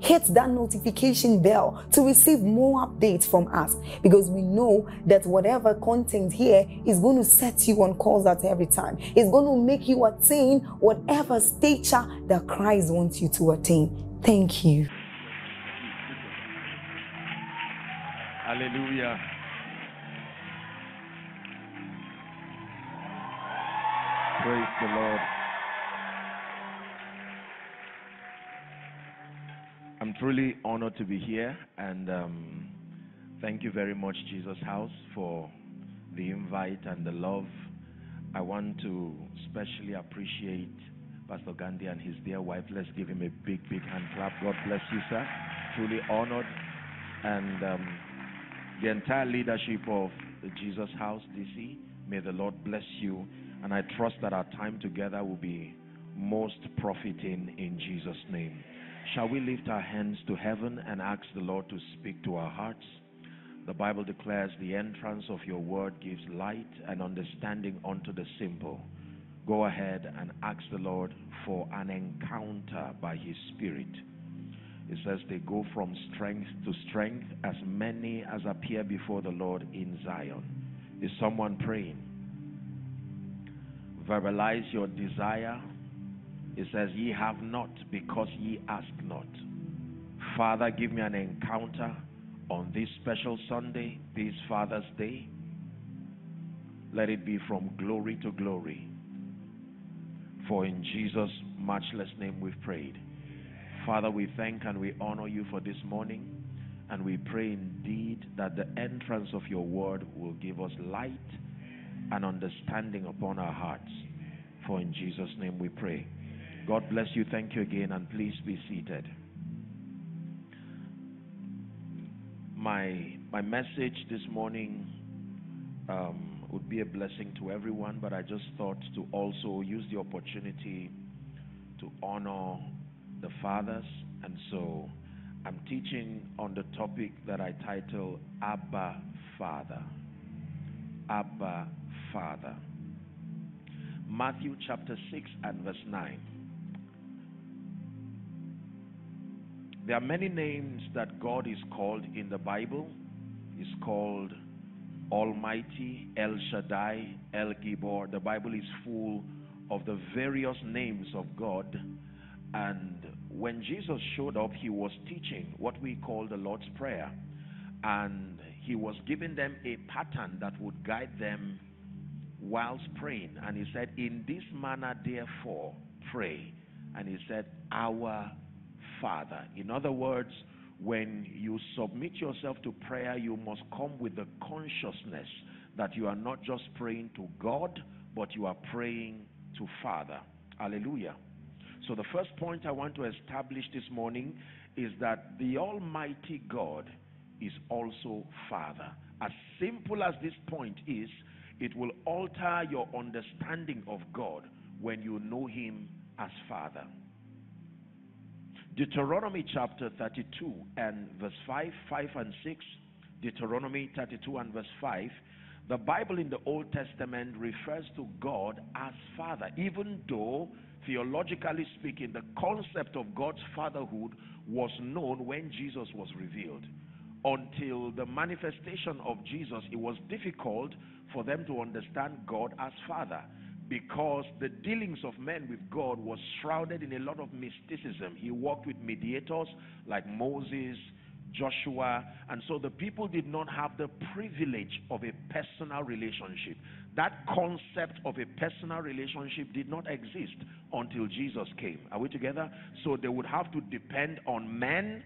hit that notification bell to receive more updates from us because we know that whatever content here is going to set you on course at every time. It's going to make you attain whatever stature that Christ wants you to attain. Thank you. Hallelujah. Praise the Lord. I'm truly honored to be here and um, thank you very much, Jesus House, for the invite and the love. I want to especially appreciate Pastor Gandhi and his dear wife. Let's give him a big, big hand clap. God bless you, sir. Truly honored. And um, the entire leadership of the Jesus House DC, may the Lord bless you. And I trust that our time together will be most profiting in Jesus' name. Shall we lift our hands to heaven and ask the Lord to speak to our hearts? The Bible declares the entrance of your word gives light and understanding unto the simple. Go ahead and ask the Lord for an encounter by his spirit. It says they go from strength to strength as many as appear before the Lord in Zion. Is someone praying? Verbalize your desire it says, Ye have not because ye ask not. Father, give me an encounter on this special Sunday, this Father's Day. Let it be from glory to glory. For in Jesus' matchless name we've prayed. Father, we thank and we honor you for this morning. And we pray indeed that the entrance of your word will give us light and understanding upon our hearts. For in Jesus' name we pray. God bless you. Thank you again, and please be seated. My my message this morning um, would be a blessing to everyone, but I just thought to also use the opportunity to honor the fathers, and so I'm teaching on the topic that I title Abba Father. Abba Father. Matthew chapter 6 and verse 9. There are many names that God is called in the Bible. He's called Almighty, El Shaddai, El Gibor. The Bible is full of the various names of God. And when Jesus showed up, he was teaching what we call the Lord's Prayer. And he was giving them a pattern that would guide them whilst praying. And he said, In this manner, therefore, pray. And he said, Our Father. In other words, when you submit yourself to prayer, you must come with the consciousness that you are not just praying to God, but you are praying to Father. Hallelujah. So, the first point I want to establish this morning is that the Almighty God is also Father. As simple as this point is, it will alter your understanding of God when you know Him as Father. Deuteronomy chapter 32 and verse 5, 5 and 6. Deuteronomy 32 and verse 5. The Bible in the Old Testament refers to God as Father, even though theologically speaking, the concept of God's fatherhood was known when Jesus was revealed. Until the manifestation of Jesus, it was difficult for them to understand God as Father because the dealings of men with God was shrouded in a lot of mysticism. He worked with mediators like Moses, Joshua. And so the people did not have the privilege of a personal relationship. That concept of a personal relationship did not exist until Jesus came. Are we together? So they would have to depend on men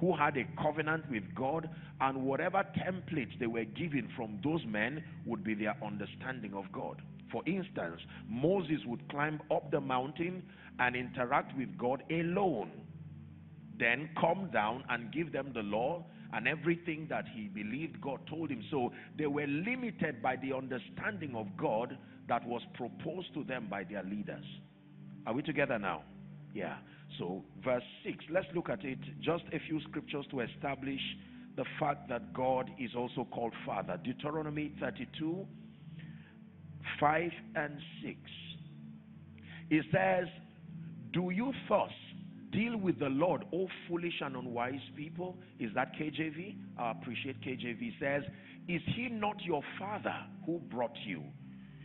who had a covenant with God, and whatever templates they were given from those men would be their understanding of God. For instance, Moses would climb up the mountain and interact with God alone, then come down and give them the law and everything that he believed God told him. So they were limited by the understanding of God that was proposed to them by their leaders. Are we together now? Yeah. So, verse 6, let's look at it. Just a few scriptures to establish the fact that God is also called Father. Deuteronomy 32, 5 and 6. It says, Do you thus deal with the Lord, O foolish and unwise people? Is that KJV? I appreciate KJV. It says, Is he not your father who brought you?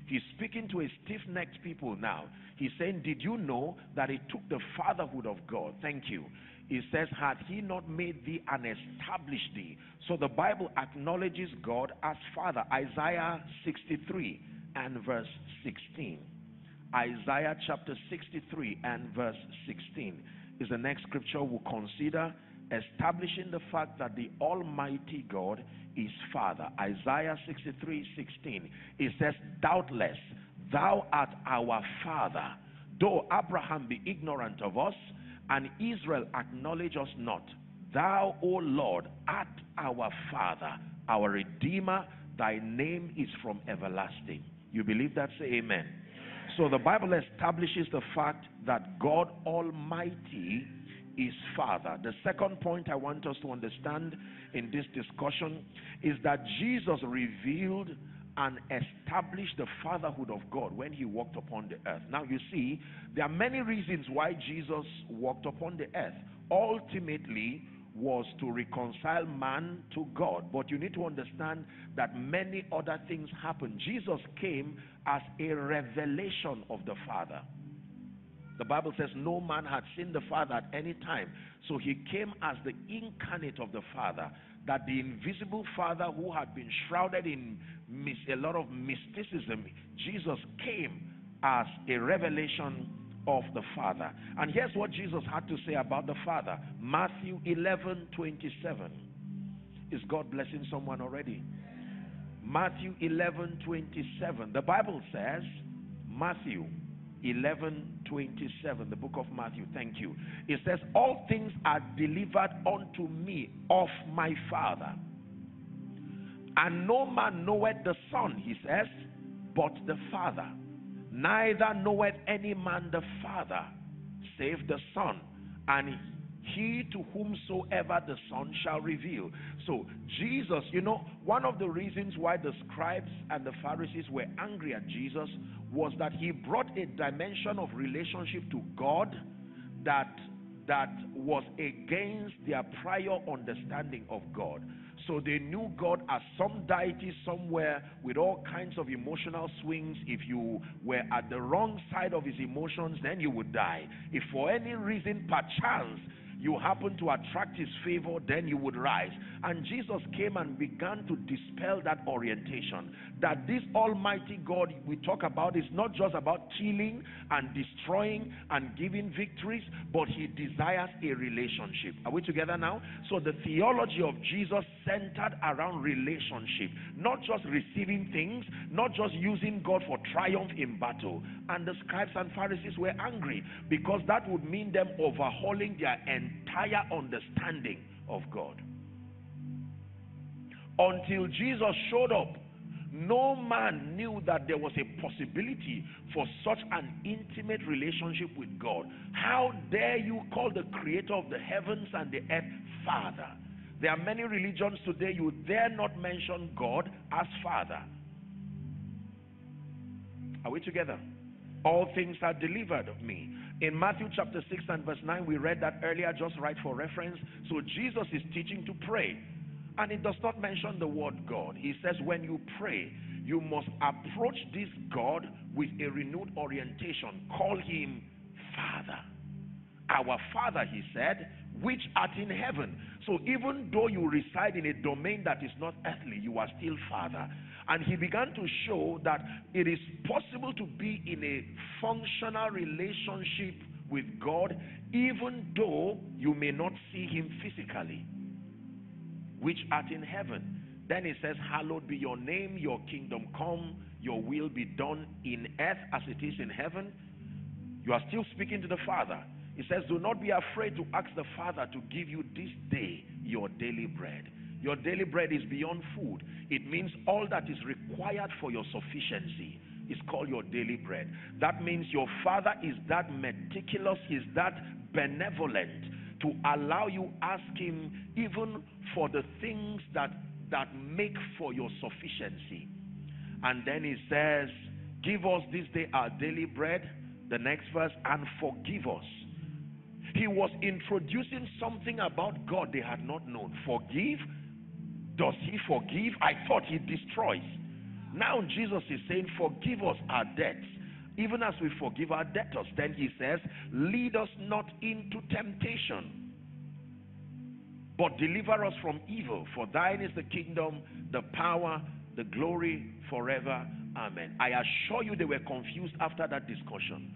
He's speaking to a stiff necked people now. He's saying, Did you know that it took the fatherhood of God? Thank you. He says, Had he not made thee and established thee? So the Bible acknowledges God as Father. Isaiah 63 and verse 16. Isaiah chapter 63 and verse 16 is the next scripture we'll consider, establishing the fact that the Almighty God is Father. Isaiah 63 16. It says, Doubtless thou art our Father, though Abraham be ignorant of us and Israel acknowledge us not. Thou, O Lord, art our Father, our Redeemer. Thy name is from everlasting. You believe that? Say amen. So the Bible establishes the fact that God Almighty is Father. The second point I want us to understand in this discussion is that Jesus revealed and established the fatherhood of God when he walked upon the earth. Now, you see, there are many reasons why Jesus walked upon the earth. Ultimately, was to reconcile man to God. But you need to understand that many other things happened. Jesus came as a revelation of the Father. The Bible says no man had seen the Father at any time. So he came as the incarnate of the Father. That the invisible Father who had been shrouded in a lot of mysticism, Jesus came as a revelation of the Father. And here's what Jesus had to say about the Father Matthew 11 27. Is God blessing someone already? Matthew 11 27. The Bible says, Matthew 11 27, the book of Matthew. Thank you. It says, All things are delivered unto me of my Father. And no man knoweth the Son, he says, but the Father Neither knoweth any man the Father save the Son, and he to whomsoever the Son shall reveal. So, Jesus, you know, one of the reasons why the scribes and the Pharisees were angry at Jesus was that he brought a dimension of relationship to God that that was against their prior understanding of God. So they knew God as some deity somewhere with all kinds of emotional swings. If you were at the wrong side of his emotions, then you would die. If for any reason, perchance, you happen to attract his favor, then you would rise. And Jesus came and began to dispel that orientation. That this Almighty God we talk about is not just about killing and destroying and giving victories, but he desires a relationship. Are we together now? So the theology of Jesus centered around relationship, not just receiving things, not just using God for triumph in battle. And the scribes and Pharisees were angry because that would mean them overhauling their entire understanding of God. Until Jesus showed up, no man knew that there was a possibility for such an intimate relationship with God. How dare you call the creator of the heavens and the earth Father? There are many religions today, you dare not mention God as Father. Are we together? All things are delivered of me. In Matthew chapter 6 and verse 9, we read that earlier, just right for reference. So Jesus is teaching to pray. And it does not mention the word God. He says, when you pray, you must approach this God with a renewed orientation. Call him Father. Our Father, he said, which art in heaven. So even though you reside in a domain that is not earthly, you are still father. And he began to show that it is possible to be in a functional relationship with God, even though you may not see him physically, which art in heaven. Then he says, Hallowed be your name, your kingdom come, your will be done in earth as it is in heaven. You are still speaking to the Father. He says, Do not be afraid to ask the Father to give you this day your daily bread. Your daily bread is beyond food. It means all that is required for your sufficiency is called your daily bread. That means your Father is that meticulous, is that benevolent to allow you ask Him even for the things that, that make for your sufficiency. And then He says, Give us this day our daily bread. The next verse, and forgive us he was introducing something about God they had not known. Forgive? Does he forgive? I thought he destroys. Now Jesus is saying, Forgive us our debts, even as we forgive our debtors. Then he says, Lead us not into temptation, but deliver us from evil. For thine is the kingdom, the power, the glory forever. Amen. I assure you they were confused after that discussion.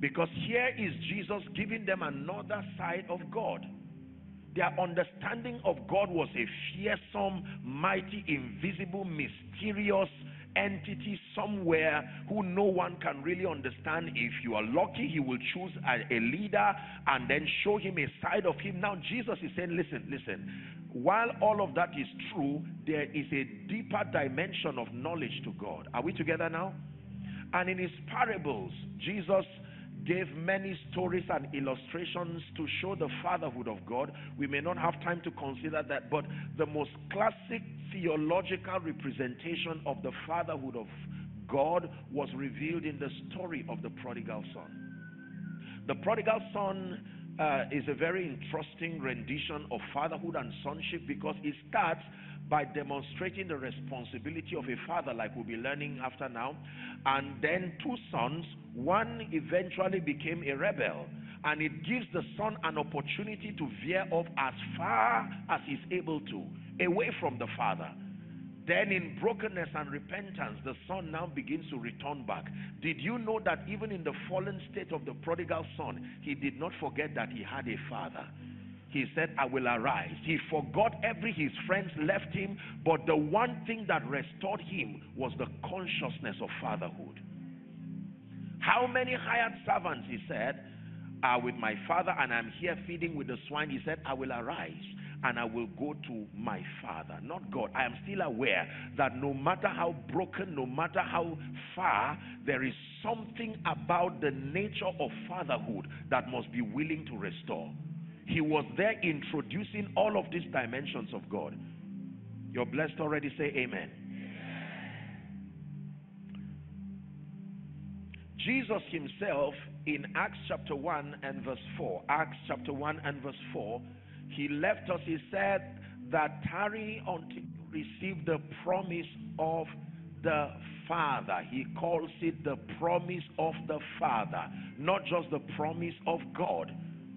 Because here is Jesus giving them another side of God. Their understanding of God was a fearsome, mighty, invisible, mysterious entity somewhere who no one can really understand. If you are lucky, he will choose a, a, leader and then show him a side of him. Now, Jesus is saying, listen, listen. While all of that is true, there is a deeper dimension of knowledge to God. Are we together now? And in his parables, Jesus gave many stories and illustrations to show the fatherhood of God. We may not have time to consider that, but the most classic theological representation of the fatherhood of God was revealed in the story of the prodigal son. The prodigal son uh, is a very interesting rendition of fatherhood and sonship because it starts by demonstrating the responsibility of a father, like we'll be learning after now. And then two sons, one eventually became a rebel. And it gives the son an opportunity to veer off as far as he's able to, away from the father. Then, in brokenness and repentance, the son now begins to return back. Did you know that even in the fallen state of the prodigal son, he did not forget that he had a father? He said, I will arise. He forgot every his friends left him, but the one thing that restored him was the consciousness of fatherhood. How many hired servants, he said, are with my father, and I'm here feeding with the swine? He said, I will arise and I will go to my father, not God. I am still aware that no matter how broken, no matter how far, there is something about the nature of fatherhood that must be willing to restore. He was there introducing all of these dimensions of God. You're blessed already, say amen. Jesus himself in Acts chapter 1 and verse 4, Acts chapter 1 and verse 4, he left us, he said that tarry until you receive the promise of the Father. He calls it the promise of the Father, not just the promise of God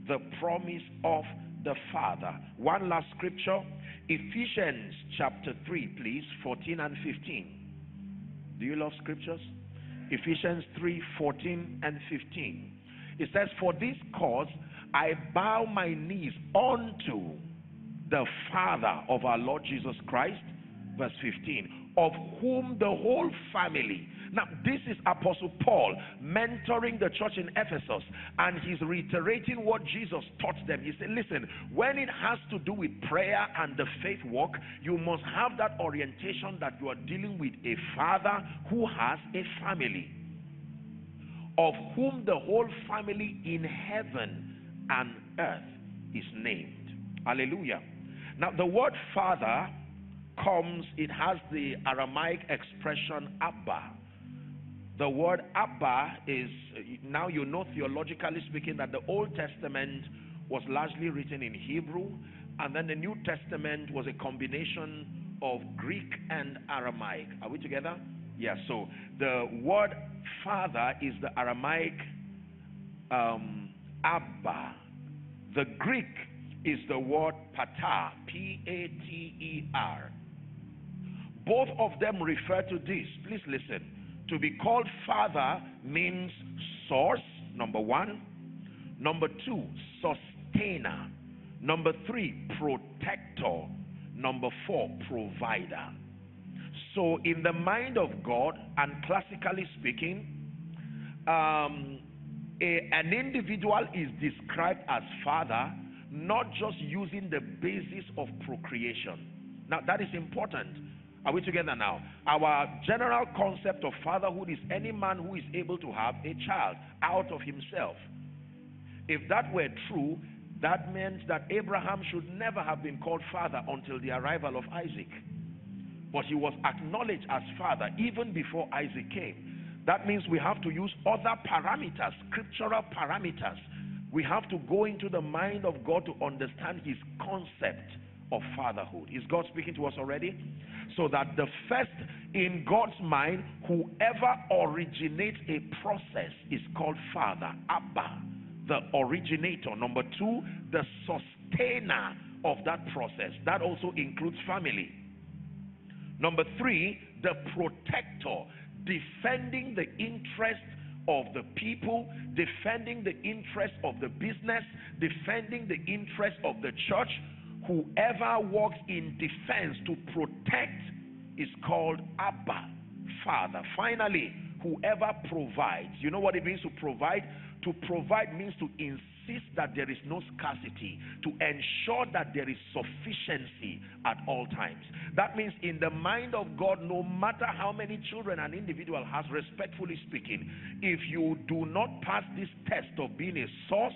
the promise of the Father. One last scripture Ephesians chapter 3, please, 14 and 15. Do you love scriptures? Ephesians 3 14 and 15. It says, For this cause I bow my knees unto the Father of our Lord Jesus Christ, verse 15, of whom the whole family now, this is Apostle Paul mentoring the church in Ephesus, and he's reiterating what Jesus taught them. He said, Listen, when it has to do with prayer and the faith walk, you must have that orientation that you are dealing with a father who has a family, of whom the whole family in heaven and earth is named. Hallelujah. Now, the word father comes, it has the Aramaic expression Abba. The word Abba is, now you know theologically speaking, that the Old Testament was largely written in Hebrew, and then the New Testament was a combination of Greek and Aramaic. Are we together? Yeah, so the word father is the Aramaic um, Abba. The Greek is the word pater, P A T E R. Both of them refer to this. Please listen. To be called father means source, number one. Number two, sustainer. Number three, protector. Number four, provider. So, in the mind of God, and classically speaking, um, a, an individual is described as father not just using the basis of procreation. Now, that is important. Are we together now? Our general concept of fatherhood is any man who is able to have a child out of himself. If that were true, that meant that Abraham should never have been called father until the arrival of Isaac. But he was acknowledged as father even before Isaac came. That means we have to use other parameters, scriptural parameters. We have to go into the mind of God to understand his concept of fatherhood. Is God speaking to us already? So that the first in God's mind, whoever originates a process is called father, Abba the originator. Number two, the sustainer of that process. That also includes family. Number three, the protector, defending the interest of the people, defending the interest of the business, defending the interest of the church. Whoever works in defense to protect is called Abba, Father. Finally, whoever provides. You know what it means to provide? To provide means to insist that there is no scarcity, to ensure that there is sufficiency at all times. That means, in the mind of God, no matter how many children an individual has, respectfully speaking, if you do not pass this test of being a source,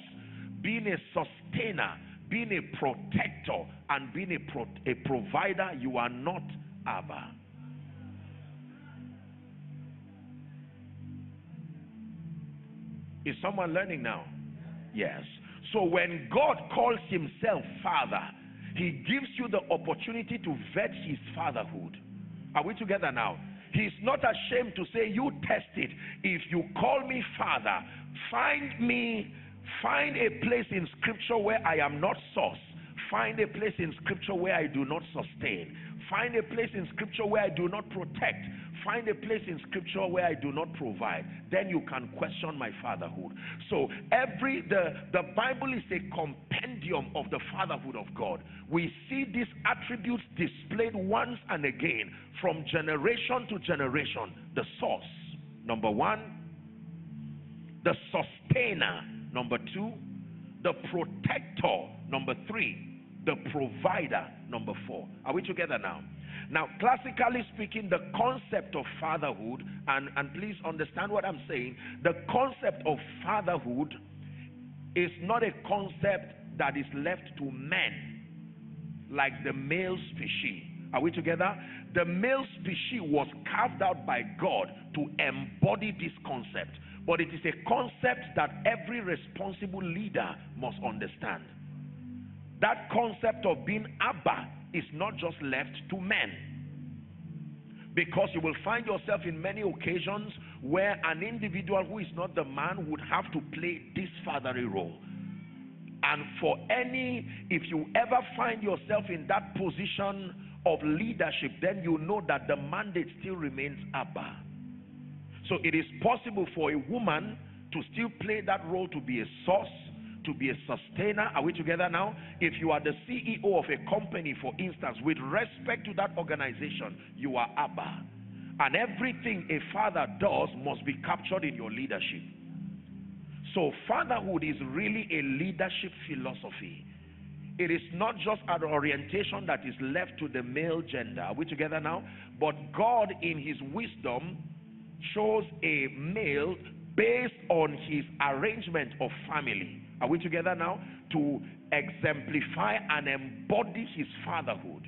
being a sustainer, being a protector, and being a, pro- a provider, you are not Abba. Is someone learning now? Yes. So when God calls himself Father, he gives you the opportunity to vet his fatherhood. Are we together now? He's not ashamed to say, You test it. If you call me Father, find me, find a place in Scripture where I am not source. Find a place in Scripture where I do not sustain. Find a place in Scripture where I do not protect find a place in scripture where I do not provide, then you can question my fatherhood. So every the the Bible is a compendium of the fatherhood of God. We see these attributes displayed once and again from generation to generation. The source, number 1, the sustainer, number 2, the protector, number 3, the provider, number 4. Are we together now? Now, classically speaking, the concept of fatherhood, and, and please understand what I'm saying, the concept of fatherhood is not a concept that is left to men like the male species. Are we together? The male species was carved out by God to embody this concept. But it is a concept that every responsible leader must understand. That concept of being Abba is not just left to men. Because you will find yourself in many occasions where an individual who is not the man would have to play this fatherly role. And for any, if you ever find yourself in that position of leadership, then you know that the mandate still remains Abba. So it is possible for a woman to still play that role to be a source, to be a sustainer. Are we together now? If you are the CEO of a company, for instance, with respect to that organization, you are Abba. And everything a father does must be captured in your leadership. So, fatherhood is really a leadership philosophy. It is not just an orientation that is left to the male gender. Are we together now? But God, in His wisdom, chose a male based on His arrangement of family. Are we together now? To exemplify and embody his fatherhood.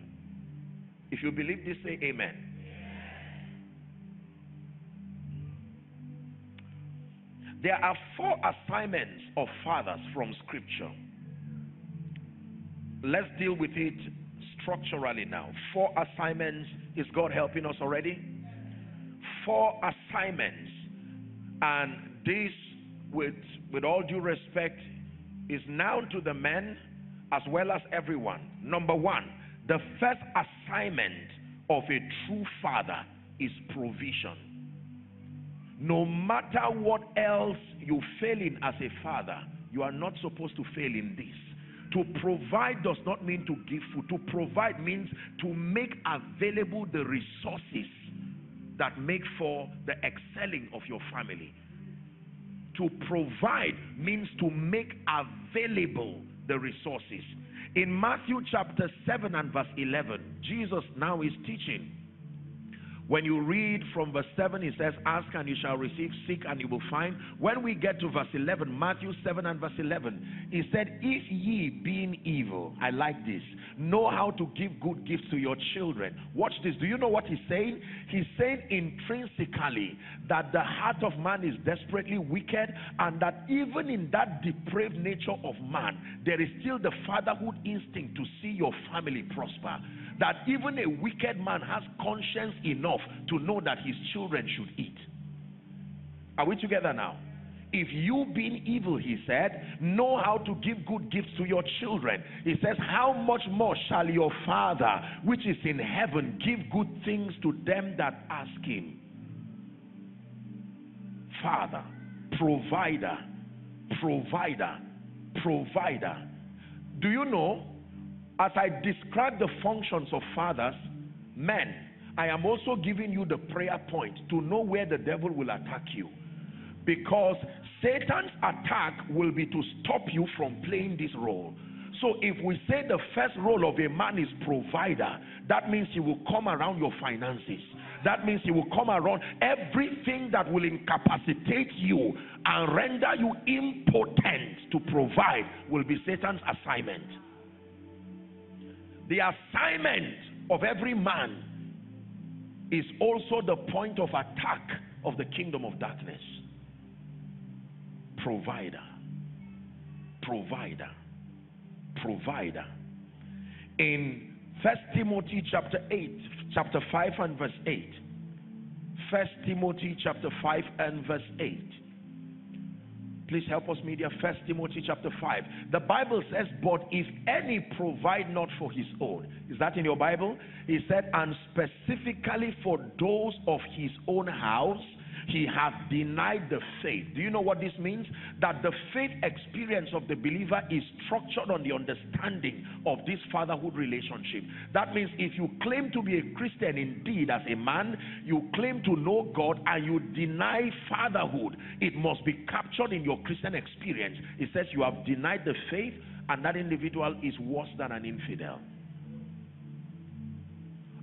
If you believe this, say amen. There are four assignments of fathers from scripture. Let's deal with it structurally now. Four assignments. Is God helping us already? Four assignments. And this, with, with all due respect, is now to the men as well as everyone. Number one, the first assignment of a true father is provision. No matter what else you fail in as a father, you are not supposed to fail in this. To provide does not mean to give food. To provide means to make available the resources that make for the excelling of your family. To provide means to make available the resources. In Matthew chapter 7 and verse 11, Jesus now is teaching when you read from verse 7, it says, Ask and you shall receive, seek and you will find. When we get to verse 11, Matthew 7 and verse 11, he said, If ye being evil, I like this, know how to give good gifts to your children. Watch this. Do you know what he's saying? He's saying intrinsically that the heart of man is desperately wicked and that even in that depraved nature of man, there is still the fatherhood instinct to see your family prosper that even a wicked man has conscience enough to know that his children should eat. Are we together now? If you being evil, he said, know how to give good gifts to your children. He says, how much more shall your Father, which is in heaven, give good things to them that ask him? Father, provider, provider, provider. Do you know as I describe the functions of fathers, men, I am also giving you the prayer point to know where the devil will attack you. Because Satan's attack will be to stop you from playing this role. So if we say the first role of a man is provider, that means he will come around your finances. That means he will come around everything that will incapacitate you and render you impotent to provide will be Satan's assignment. The assignment of every man is also the point of attack of the kingdom of darkness. Provider. Provider. Provider. In First Timothy chapter 8, chapter 5 and verse 8. First Timothy chapter 5 and verse 8. Please help us, media. First Timothy chapter 5. The Bible says, But if any provide not for his own. Is that in your Bible? He said, And specifically for those of his own house he has denied the faith. Do you know what this means? That the faith experience of the believer is structured on the understanding of this fatherhood relationship. That means if you claim to be a Christian indeed as a man, you claim to know God and you deny fatherhood, it must be captured in your Christian experience. It says you have denied the faith and that individual is worse than an infidel.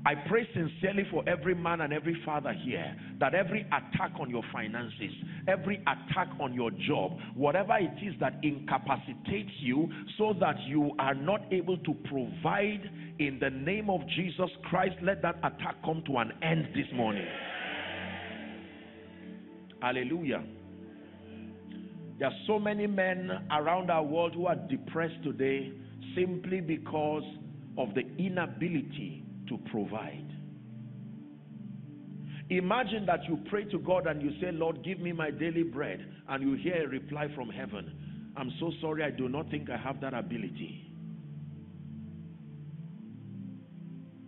I pray sincerely for every man and every father here that every attack on your finances, every attack on your job, whatever it is that incapacitates you so that you are not able to provide in the name of Jesus Christ, let that attack come to an end this morning. Hallelujah. There are so many men around our world who are depressed today simply because of the inability to provide. Imagine that you pray to God and you say, Lord, give me my daily bread, and you hear a reply from heaven. I'm so sorry, I do not think I have that ability.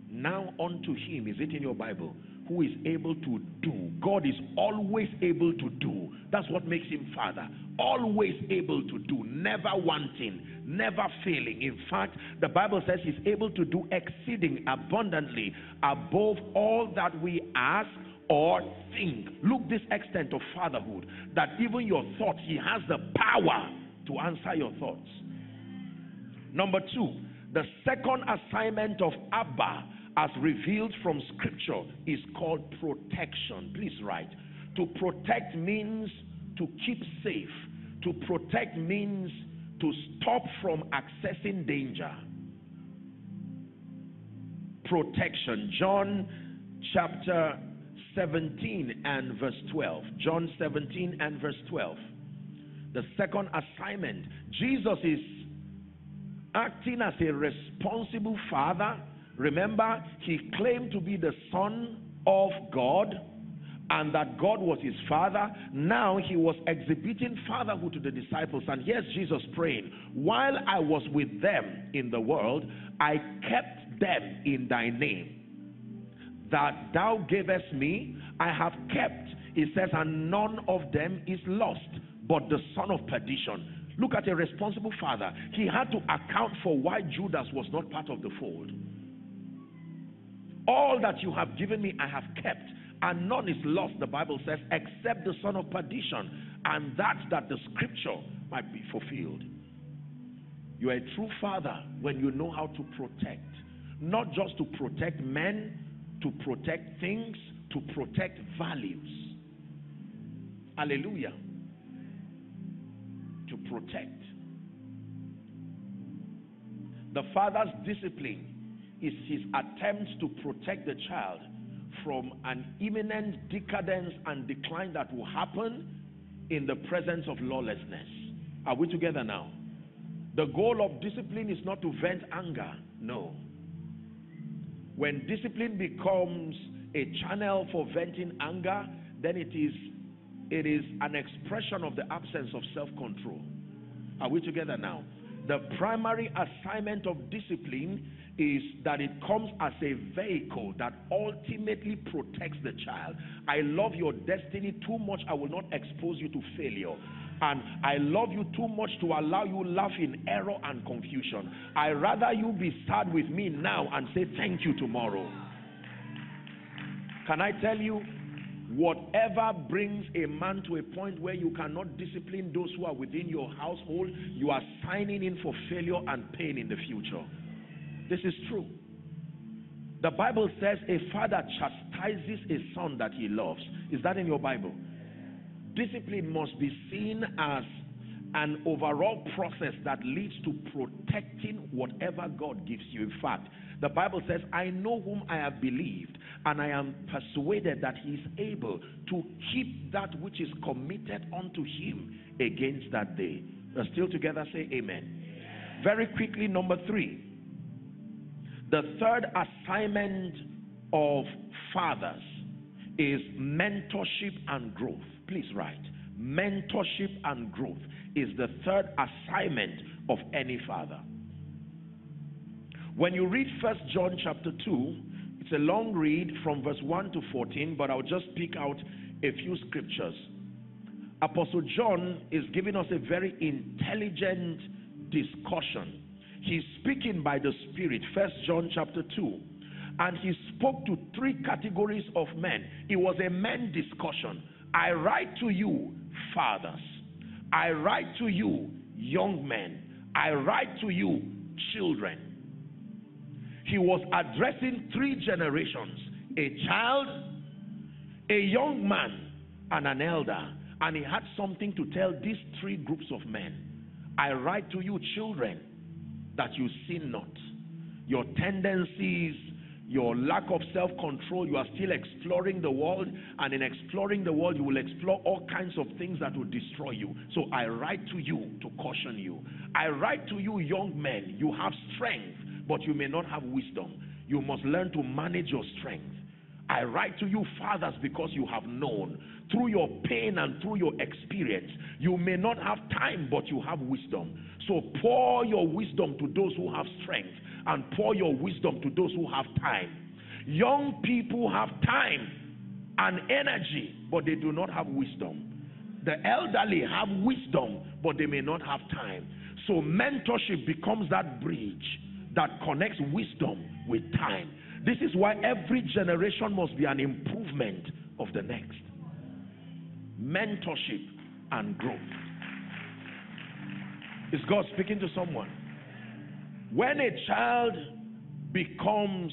Now unto him, is it in your Bible? Who is able to do. God is always able to do. That's what makes him Father. Always able to do, never wanting, never failing. In fact, the Bible says he's able to do exceeding abundantly above all that we ask or think. Look this extent of fatherhood that even your thoughts, he has the power to answer your thoughts. Number two, the second assignment of Abba as revealed from scripture is called protection. Please write. To protect means to keep safe. To protect means to stop from accessing danger. Protection. John chapter 17 and verse 12. John 17 and verse 12. The second assignment. Jesus is acting as a responsible father. Remember, he claimed to be the son of God and that God was his father. Now he was exhibiting fatherhood to the disciples. And here's Jesus praying While I was with them in the world, I kept them in thy name. That thou gavest me, I have kept. It says, and none of them is lost, but the son of perdition. Look at a responsible father. He had to account for why Judas was not part of the fold. All that you have given me, I have kept and none is lost, the Bible says, except the son of perdition, and that that the scripture might be fulfilled. You are a true father when you know how to protect, not just to protect men, to protect things, to protect values. Hallelujah. To protect. The father's discipline is his attempt to protect the child from an imminent decadence and decline that will happen in the presence of lawlessness. Are we together now? The goal of discipline is not to vent anger. No. When discipline becomes a channel for venting anger, then it is it is an expression of the absence of self-control. Are we together now? The primary assignment of discipline is that it comes as a vehicle that ultimately protects the child. I love your destiny too much, I will not expose you to failure. And I love you too much to allow you laugh in error and confusion. I rather you be sad with me now and say thank you tomorrow. Can I tell you, whatever brings a man to a point where you cannot discipline those who are within your household, you are signing in for failure and pain in the future. This is true. The Bible says a father chastises a son that he loves. Is that in your Bible? Discipline must be seen as an overall process that leads to protecting whatever God gives you. In fact, the Bible says, I know whom I have believed, and I am persuaded that he is able to keep that which is committed unto him against that day. We're still together, say amen. Very quickly, number three. The third assignment of fathers is mentorship and growth. Please write. Mentorship and growth is the third assignment of any father. When you read First John chapter 2, it's a long read from verse 1 to 14, but I'll just pick out a few scriptures. Apostle John is giving us a very intelligent discussion He's speaking by the Spirit. First John chapter 2. And he spoke to three categories of men. It was a men discussion. I write to you, fathers. I write to you, young men. I write to you, children. He was addressing three generations a child, a young man, and an elder. And he had something to tell these three groups of men. I write to you, children that you sin not. Your tendencies, your lack of self control, you are still exploring the world, and in exploring the world, you will explore all kinds of things that will destroy you. So I write to you to caution you. I write to you, young men, you have strength, but you may not have wisdom. You must learn to manage your strength. I write to you, fathers, because you have known through your pain and through your experience. You may not have time, but you have wisdom. So pour your wisdom to those who have strength and pour your wisdom to those who have time. Young people have time and energy, but they do not have wisdom. The elderly have wisdom, but they may not have time. So mentorship becomes that bridge that connects wisdom with time. This is why every generation must be an improvement of the next. Mentorship and growth. Is God speaking to someone? When a child becomes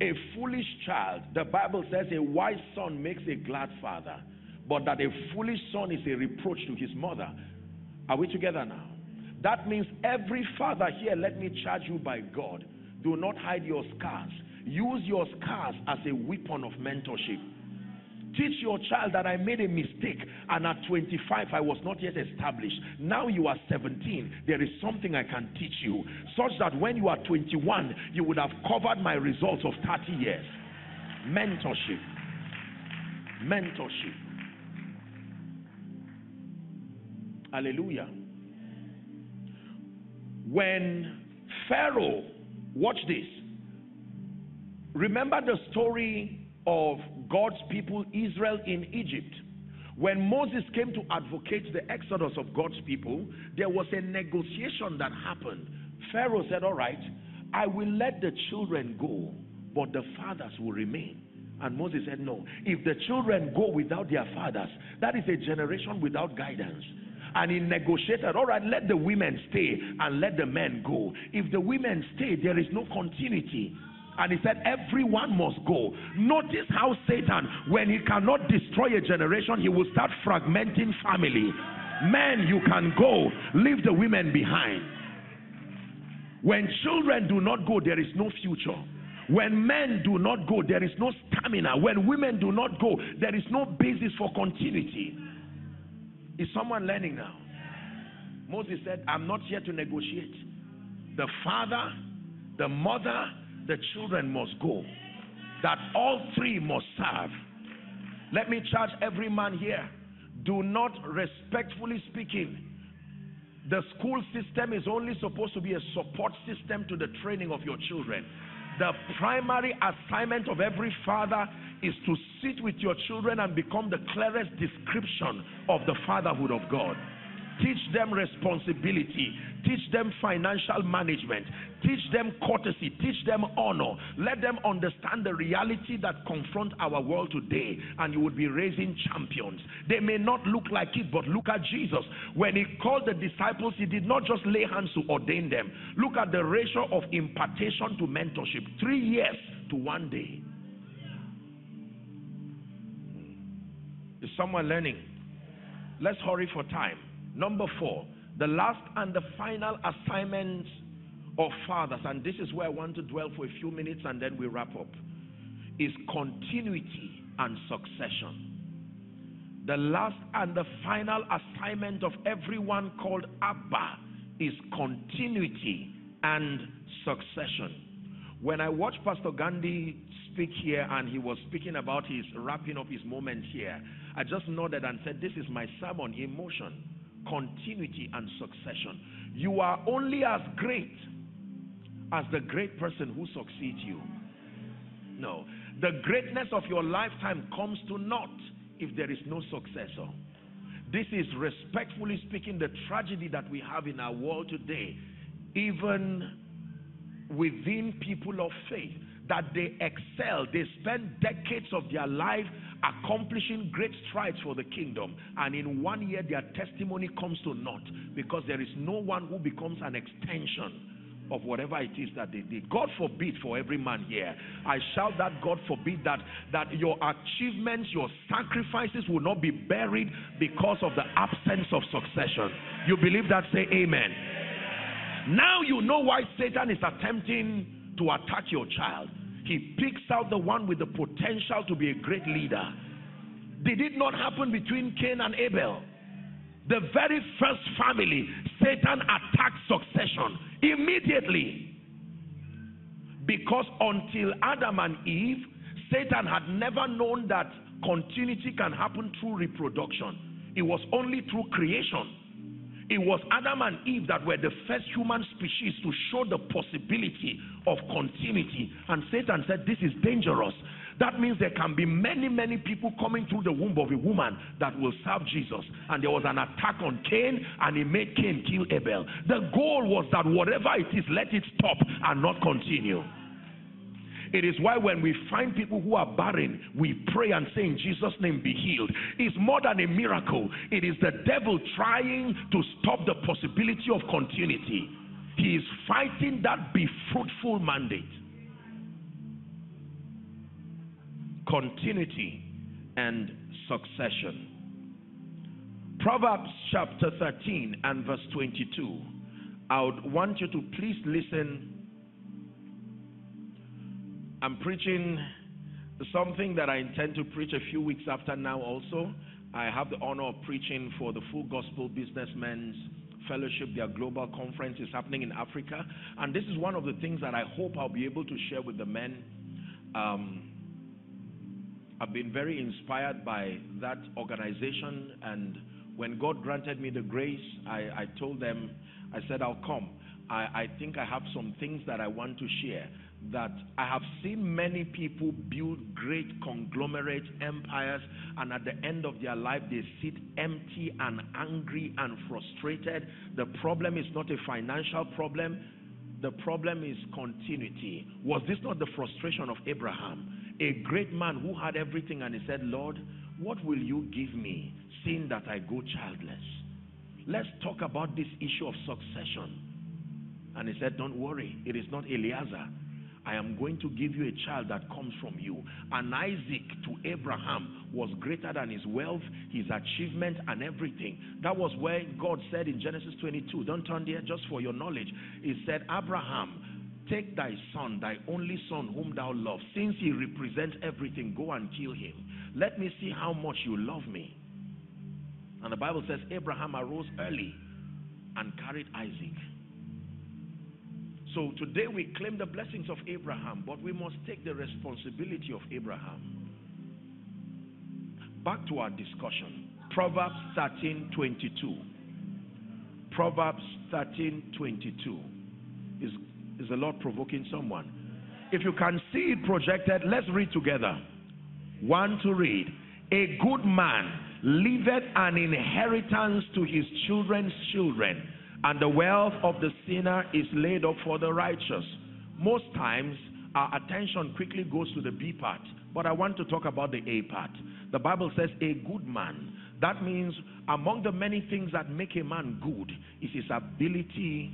a foolish child, the Bible says a wise son makes a glad father, but that a foolish son is a reproach to his mother. Are we together now? That means every father here, let me charge you by God, do not hide your scars. Use your scars as a weapon of mentorship. Teach your child that I made a mistake and at 25 I was not yet established. Now you are 17. There is something I can teach you such that when you are 21 you would have covered my results of 30 years. Mentorship. Mentorship. Hallelujah. When Pharaoh, watch this. Remember the story of God's people, Israel in Egypt. When Moses came to advocate the exodus of God's people, there was a negotiation that happened. Pharaoh said, All right, I will let the children go, but the fathers will remain. And Moses said, No. If the children go without their fathers, that is a generation without guidance. And he negotiated, all right, let the women stay and let the men go. If the women stay, there is no continuity. And he said, everyone must go. Notice how Satan, when he cannot destroy a generation, he will start fragmenting family. Men, you can go, leave the women behind. When children do not go, there is no future. When men do not go, there is no stamina. When women do not go, there is no basis for continuity. Is someone learning now? Moses said, I'm not here to negotiate. The father, the mother, the children must go. That all three must serve. Let me charge every man here. Do not, respectfully speaking, the school system is only supposed to be a support system to the training of your children. The primary assignment of every father is to sit with your children and become the clearest description of the fatherhood of God. Teach them responsibility. Teach them financial management. Teach them courtesy. Teach them honor. Let them understand the reality that confront our world today, and you will be raising champions. They may not look like it, but look at Jesus. When he called the disciples, he did not just lay hands to ordain them. Look at the ratio of impartation to mentorship three years to one day. Is someone learning? Let's hurry for time. Number four, the last and the final assignment of fathers, and this is where I want to dwell for a few minutes and then we wrap up, is continuity and succession. The last and the final assignment of everyone called Abba is continuity and succession. When I watched Pastor Gandhi speak here and he was speaking about his wrapping up his moment here, I just nodded and said, This is my sermon in motion continuity and succession. You are only as great as the great person who succeeds you. No. The greatness of your lifetime comes to naught if there is no successor. This is respectfully speaking the tragedy that we have in our world today, even within people of faith, that they excel, they spend decades of their life accomplishing great strides for the kingdom and in one year their testimony comes to naught because there is no one who becomes an extension of whatever it is that they did. God forbid for every man here. I shout that God forbid that that your achievements, your sacrifices will not be buried because of the absence of succession. You believe that? Say amen. Now you know why Satan is attempting to attack your child. He picks out the one with the potential to be a great leader. Did it not happen between Cain and Abel? The very first family, Satan attacked succession immediately. Because until Adam and Eve, Satan had never known that continuity can happen through reproduction. It was only through creation it was Adam and Eve that were the first human species to show the possibility of continuity. And Satan said, This is dangerous. That means there can be many, many people coming through the womb of a woman that will serve Jesus. And there was an attack on Cain, and he made Cain kill Abel. The goal was that whatever it is, let it stop and not continue. It is why when we find people who are barren, we pray and say in Jesus' name be healed. It's more than a miracle. It is the devil trying to stop the possibility of continuity. He is fighting that be fruitful mandate. Continuity and succession. Proverbs chapter 13 and verse 22. I would want you to please listen I'm preaching something that I intend to preach a few weeks after now also. I have the honor of preaching for the Full Gospel Businessmen's Fellowship. Their global conference is happening in Africa. And this is one of the things that I hope I'll be able to share with the men. Um, I've been very inspired by that organization. And when God granted me the grace, I, I told them, I said, I'll come. I, I think I have some things that I want to share. That I have seen many people build great conglomerate empires, and at the end of their life, they sit empty and angry and frustrated. The problem is not a financial problem, the problem is continuity. Was this not the frustration of Abraham? a great man who had everything and he said, Lord, what will you give me seeing that I go childless? Let's talk about this issue of succession. And he said, Don't worry, it is not Eliezer. I am going to give you a child that comes from you. And Isaac to Abraham was greater than his wealth, his achievement, and everything. That was where God said in Genesis 22, don't turn there just for your knowledge. He said, Abraham, Take thy son, thy only son, whom thou lovest. Since he represents everything, go and kill him. Let me see how much you love me. And the Bible says Abraham arose early and carried Isaac. So today we claim the blessings of Abraham, but we must take the responsibility of Abraham. Back to our discussion. Proverbs 13 22. Proverbs 13 22 is is the Lord provoking someone? If you can see it projected, let's read together. One to read. A good man leaveth an inheritance to his children's children, and the wealth of the sinner is laid up for the righteous. Most times, our attention quickly goes to the B part, but I want to talk about the A part. The Bible says, a good man. That means among the many things that make a man good is his ability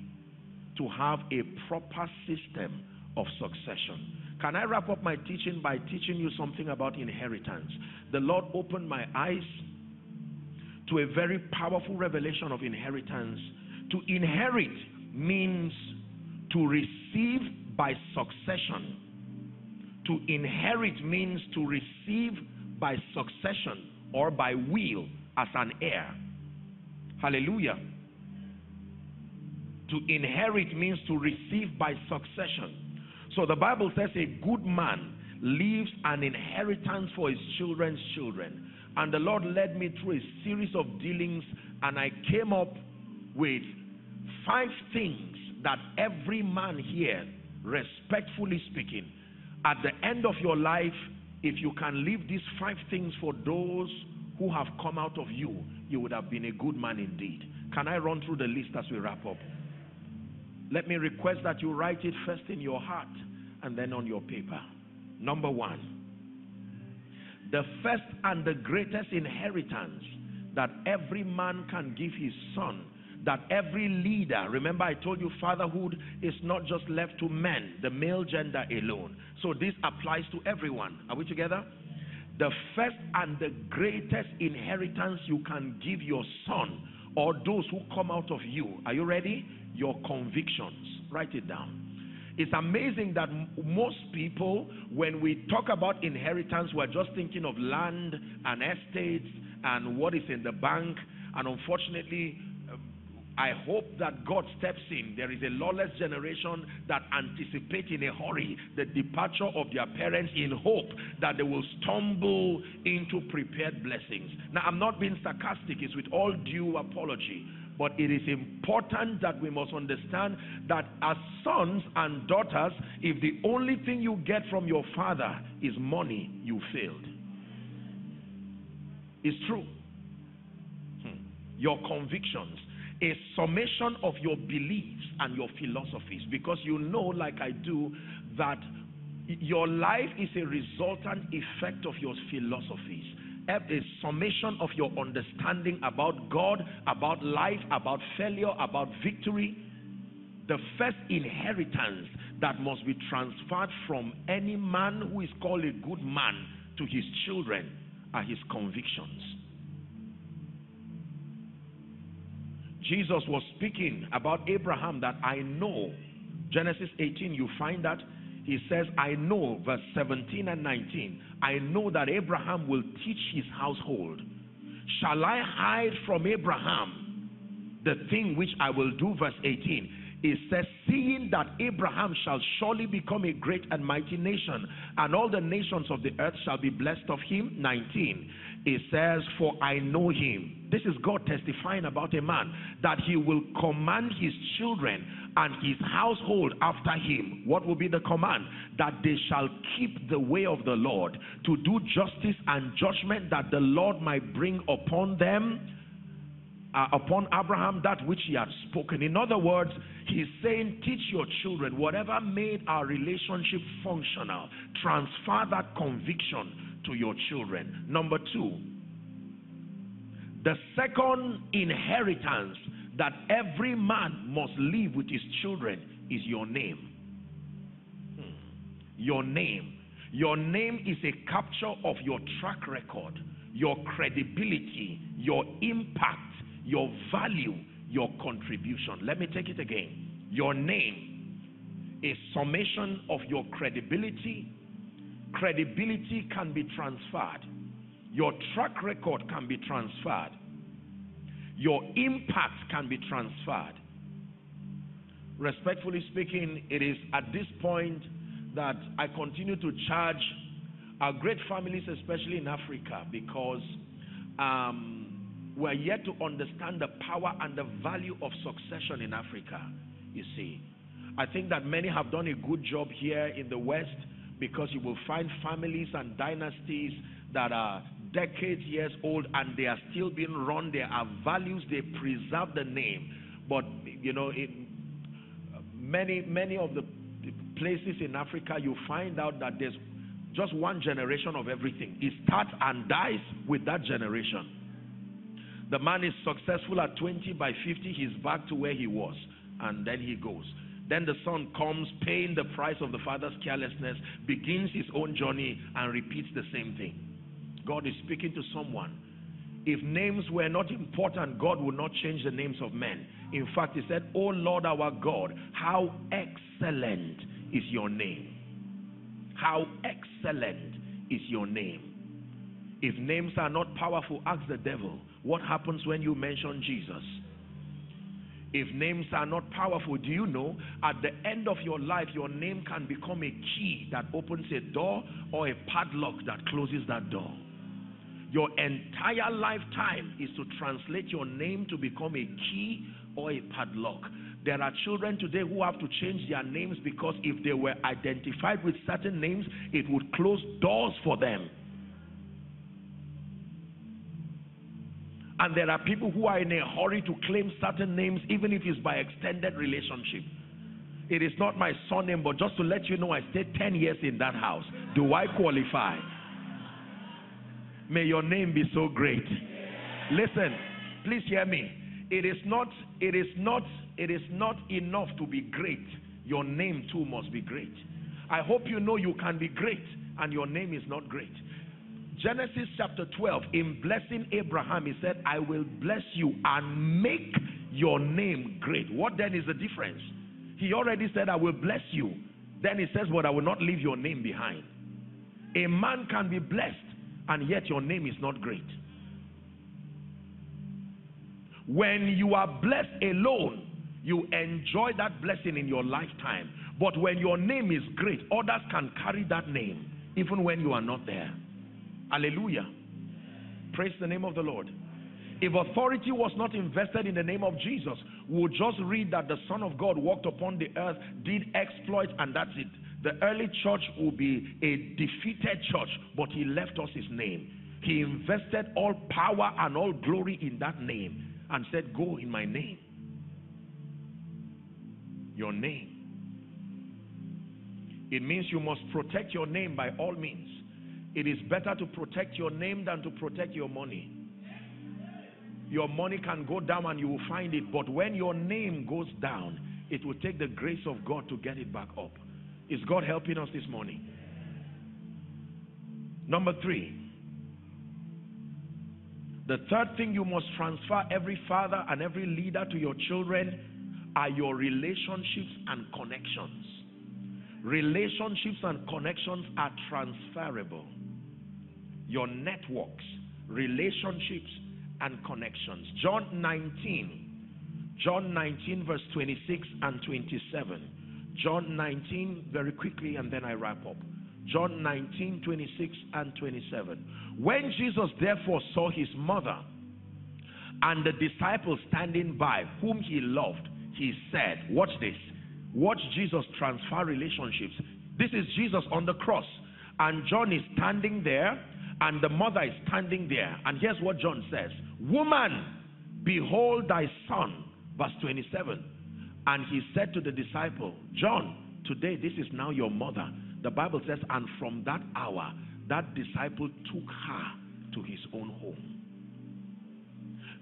to have a proper system of succession. Can I wrap up my teaching by teaching you something about inheritance? The Lord opened my eyes to a very powerful revelation of inheritance. To inherit means to receive by succession. To inherit means to receive by succession or by will as an heir. Hallelujah. To inherit means to receive by succession. So the Bible says a good man leaves an inheritance for his children's children. And the Lord led me through a series of dealings, and I came up with five things that every man here, respectfully speaking, at the end of your life, if you can leave these five things for those who have come out of you, you would have been a good man indeed. Can I run through the list as we wrap up? Let me request that you write it first in your heart and then on your paper. Number one, the first and the greatest inheritance that every man can give his son, that every leader, remember I told you fatherhood is not just left to men, the male gender alone. So this applies to everyone. Are we together? The first and the greatest inheritance you can give your son or those who come out of you. Are you ready? your convictions. Write it down. It's amazing that most people, when we talk about inheritance, we're just thinking of land and estates and what is in the bank. And unfortunately, I hope that God steps in. There is a lawless generation that anticipate in a hurry the departure of their parents in hope that they will stumble into prepared blessings. Now, I'm not being sarcastic, it's with all due apology. But it is important that we must understand that as sons and daughters, if the only thing you get from your father is money, you failed. It's true. Hmm. Your convictions, a summation of your beliefs and your philosophies, because you know, like I do, that your life is a resultant effect of your philosophies a summation of your understanding about God, about life, about failure, about victory. The first inheritance that must be transferred from any man who is called a good man to his children are his convictions. Jesus was speaking about Abraham that I know. Genesis 18, you find that he says, I know, verse 17 and 19, I know that Abraham will teach his household. Shall I hide from Abraham the thing which I will do? Verse 18. it says, Seeing that Abraham shall surely become a great and mighty nation, and all the nations of the earth shall be blessed of him. 19. It says, For I know him. This is God testifying about a man that he will command his children and his household after him. What will be the command? That they shall keep the way of the Lord, to do justice and judgment, that the Lord might bring upon them uh, upon Abraham that which he had spoken. In other words, he's saying, teach your children whatever made our relationship functional, transfer that conviction to your children. Number two, the second inheritance that every man must leave with his children is your name. Hmm. Your name. Your name is a capture of your track record, your credibility, your impact your value, your contribution. Let me take it again. Your name is summation of your credibility. Credibility can be transferred. Your track record can be transferred. Your impact can be transferred. Respectfully speaking, it is at this point that I continue to charge our great families, especially in Africa, because um, we're yet to understand the power and the value of succession in Africa, you see. I think that many have done a good job here in the West because you will find families and dynasties that are decades years old and they are still being run. There are values, they preserve the name. But, you know, in many, many of the places in Africa, you find out that there's just one generation of everything. It starts and dies with that generation. The man is successful at 20, by 50, he's back to where he was. And then he goes. Then the son comes, paying the price of the father's carelessness, begins his own journey, and repeats the same thing. God is speaking to someone. If names were not important, God would not change the names of men. In fact, he said, Oh Lord our God, how excellent is your name. How excellent is your name. If names are not powerful, ask the devil. What happens when you mention Jesus? If names are not powerful, do you know at the end of your life, your name can become a key that opens a door or a padlock that closes that door? Your entire lifetime is to translate your name to become a key or a padlock. There are children today who have to change their names because if they were identified with certain names, it would close doors for them. And there are people who are in a hurry to claim certain names, even if it's by extended relationship. It is not my surname, but just to let you know, I stayed 10 years in that house. Do I qualify? May your name be so great. Listen, please hear me. It is not, it is not, it is not enough to be great. Your name too must be great. I hope you know you can be great and your name is not great. Genesis chapter 12, in blessing Abraham, he said, I will bless you and make your name great. What then is the difference? He already said, I will bless you. Then he says, But I will not leave your name behind. A man can be blessed, and yet your name is not great. When you are blessed alone, you enjoy that blessing in your lifetime. But when your name is great, others can carry that name even when you are not there. Hallelujah. Praise the name of the Lord. If authority was not invested in the name of Jesus, we would just read that the Son of God walked upon the earth, did exploit, and that's it. The early church will be a defeated church, but he left us his name. He invested all power and all glory in that name and said, Go in my name. Your name. It means you must protect your name by all means. It is better to protect your name than to protect your money. Your money can go down and you will find it, but when your name goes down, it will take the grace of God to get it back up. Is God helping us this morning? Number three, the third thing you must transfer every father and every leader to your children are your relationships and connections. Relationships and connections are transferable your networks, relationships, and connections. John 19, John 19, verse 26 and 27. John 19, very quickly, and then I wrap up. John 19, 26 and 27. When Jesus therefore saw his mother and the disciples standing by, whom he loved, he said, Watch this. Watch Jesus transfer relationships. This is Jesus on the cross. And John is standing there, and the mother is standing there. And here's what John says Woman, behold thy son. Verse 27. And he said to the disciple, John, today this is now your mother. The Bible says, and from that hour, that disciple took her to his own home.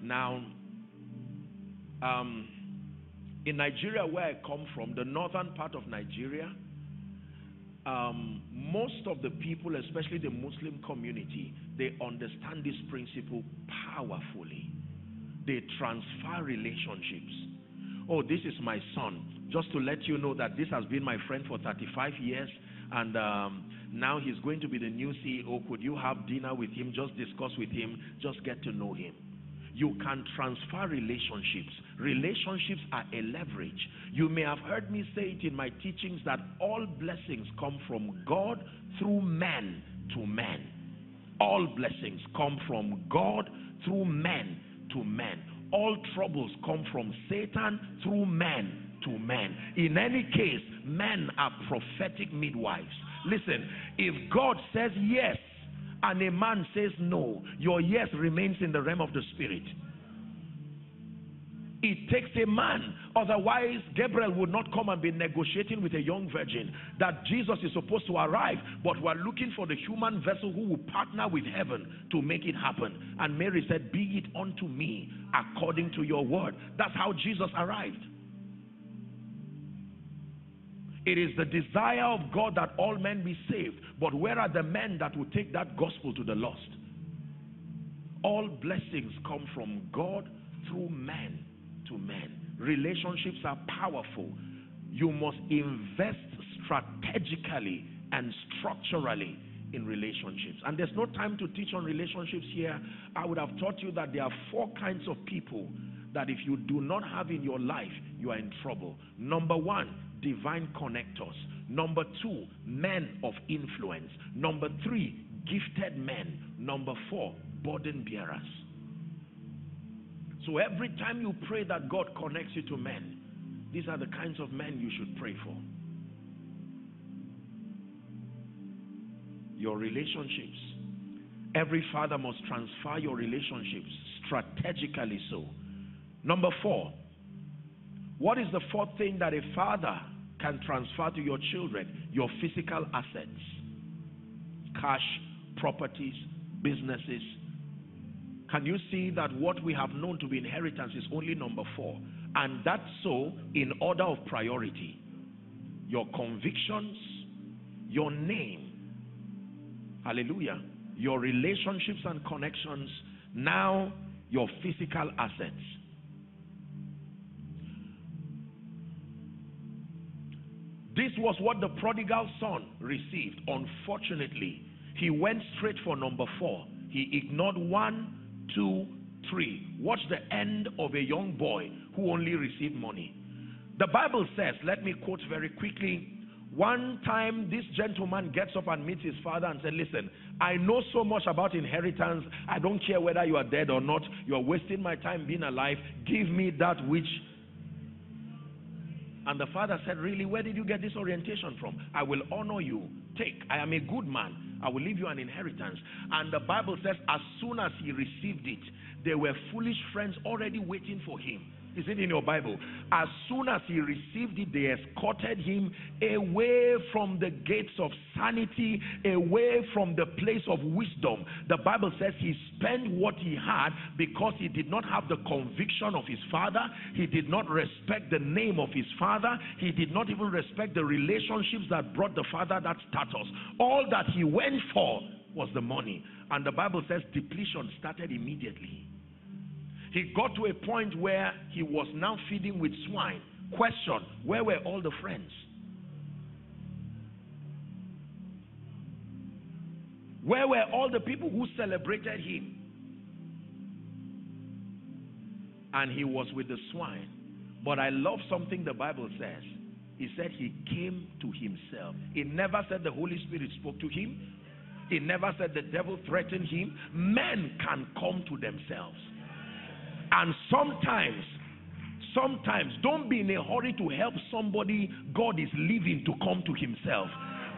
Now, um, in Nigeria, where I come from, the northern part of Nigeria, um, most of the people, especially the Muslim community, they understand this principle powerfully. They transfer relationships. Oh, this is my son. Just to let you know that this has been my friend for 35 years, and um, now he's going to be the new CEO. Could you have dinner with him? Just discuss with him. Just get to know him. You can transfer relationships. Relationships are a leverage. You may have heard me say it in my teachings that all blessings come from God through men to men. All blessings come from God through men to men. All troubles come from Satan through men to men. In any case, men are prophetic midwives. Listen, if God says yes, and a man says no, your yes remains in the realm of the spirit. It takes a man. Otherwise, Gabriel would not come and be negotiating with a young virgin that Jesus is supposed to arrive. But we're looking for the human vessel who will partner with heaven to make it happen. And Mary said, Be it unto me according to your word. That's how Jesus arrived. It is the desire of God that all men be saved. But where are the men that will take that gospel to the lost? All blessings come from God through men to men. Relationships are powerful. You must invest strategically and structurally in relationships. And there's no time to teach on relationships here. I would have taught you that there are four kinds of people that if you do not have in your life, you are in trouble. Number one, divine connectors. Number two, men of influence. Number three, gifted men. Number four, burden bearers. So every time you pray that God connects you to men, these are the kinds of men you should pray for. Your relationships. Every father must transfer your relationships strategically so. Number four, what is the fourth thing that a father can transfer to your children? Your physical assets, cash, properties, businesses. Can you see that what we have known to be inheritance is only number four? And that's so in order of priority. Your convictions, your name, hallelujah, your relationships and connections, now your physical assets. This was what the prodigal son received. Unfortunately, he went straight for number four. He ignored one, two, three. Watch the end of a young boy who only received money. The Bible says, let me quote very quickly. One time, this gentleman gets up and meets his father and said, Listen, I know so much about inheritance. I don't care whether you are dead or not. You are wasting my time being alive. Give me that which and the father said, Really, where did you get this orientation from? I will honor you. Take. I am a good man. I will leave you an inheritance. And the Bible says, as soon as he received it, there were foolish friends already waiting for him. Is it in your Bible? As soon as he received it, they escorted him away from the gates of sanity, away from the place of wisdom. The Bible says he spent what he had because he did not have the conviction of his father. He did not respect the name of his father. He did not even respect the relationships that brought the father that status. All that he went for was the money. And the Bible says depletion started immediately. He got to a point where he was now feeding with swine. Question Where were all the friends? Where were all the people who celebrated him? And he was with the swine. But I love something the Bible says. He said he came to himself. It never said the Holy Spirit spoke to him. It never said the devil threatened him. Men can come to themselves. And sometimes, sometimes, don't be in a hurry to help somebody God is leaving to come to himself.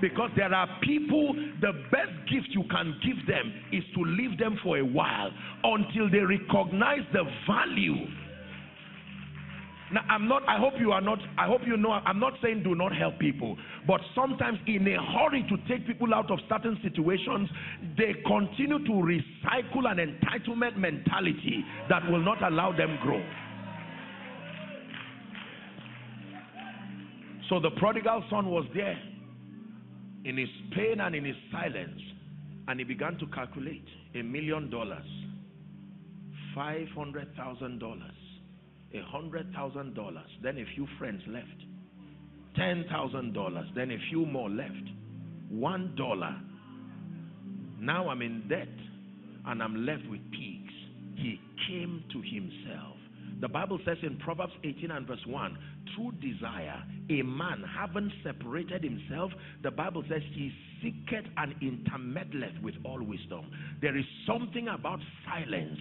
Because there are people, the best gift you can give them is to leave them for a while until they recognize the value now, I'm not, I hope you are not, I hope you know, I'm not saying do not help people. But sometimes in a hurry to take people out of certain situations, they continue to recycle an entitlement mentality that will not allow them grow. So the prodigal son was there in his pain and in his silence. And he began to calculate a million dollars, five hundred thousand dollars a hundred thousand dollars then a few friends left. Ten thousand dollars then a few more left. One dollar. Now i'm in debt and i'm left with pigs he came to himself. The bible says in proverbs 18 and verse 1 through desire a man having separated himself the bible says he seeketh and intermeddleth with all wisdom. There is something about silence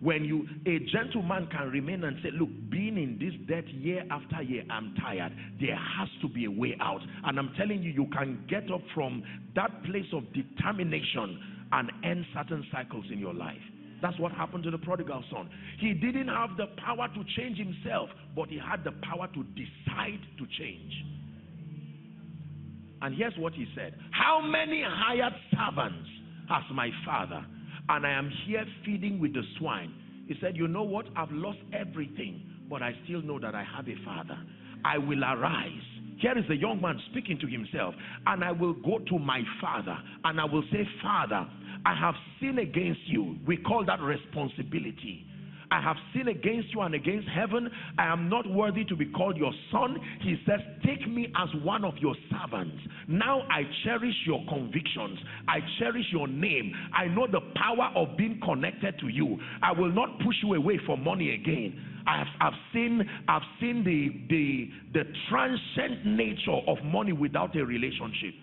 when you, a gentleman can remain and say, look, being in this debt year after year, I'm tired. There has to be a way out. And I'm telling you, you can get up from that place of determination and end certain cycles in your life. That's what happened to the prodigal son. He didn't have the power to change himself, but he had the power to decide to change. And here's what he said How many hired servants has my father? And I am here feeding with the swine. He said, You know what? I've lost everything, but I still know that I have a father. I will arise. Here is the young man speaking to himself, and I will go to my father, and I will say, Father, I have sinned against you. We call that responsibility. I have sinned against you and against heaven. I am not worthy to be called your son. He says, Take me as one of your servants. Now I cherish your convictions. I cherish your name. I know the power of being connected to you. I will not push you away for money again. I've, I've seen, I've seen the, the, the transcend nature of money without a relationship.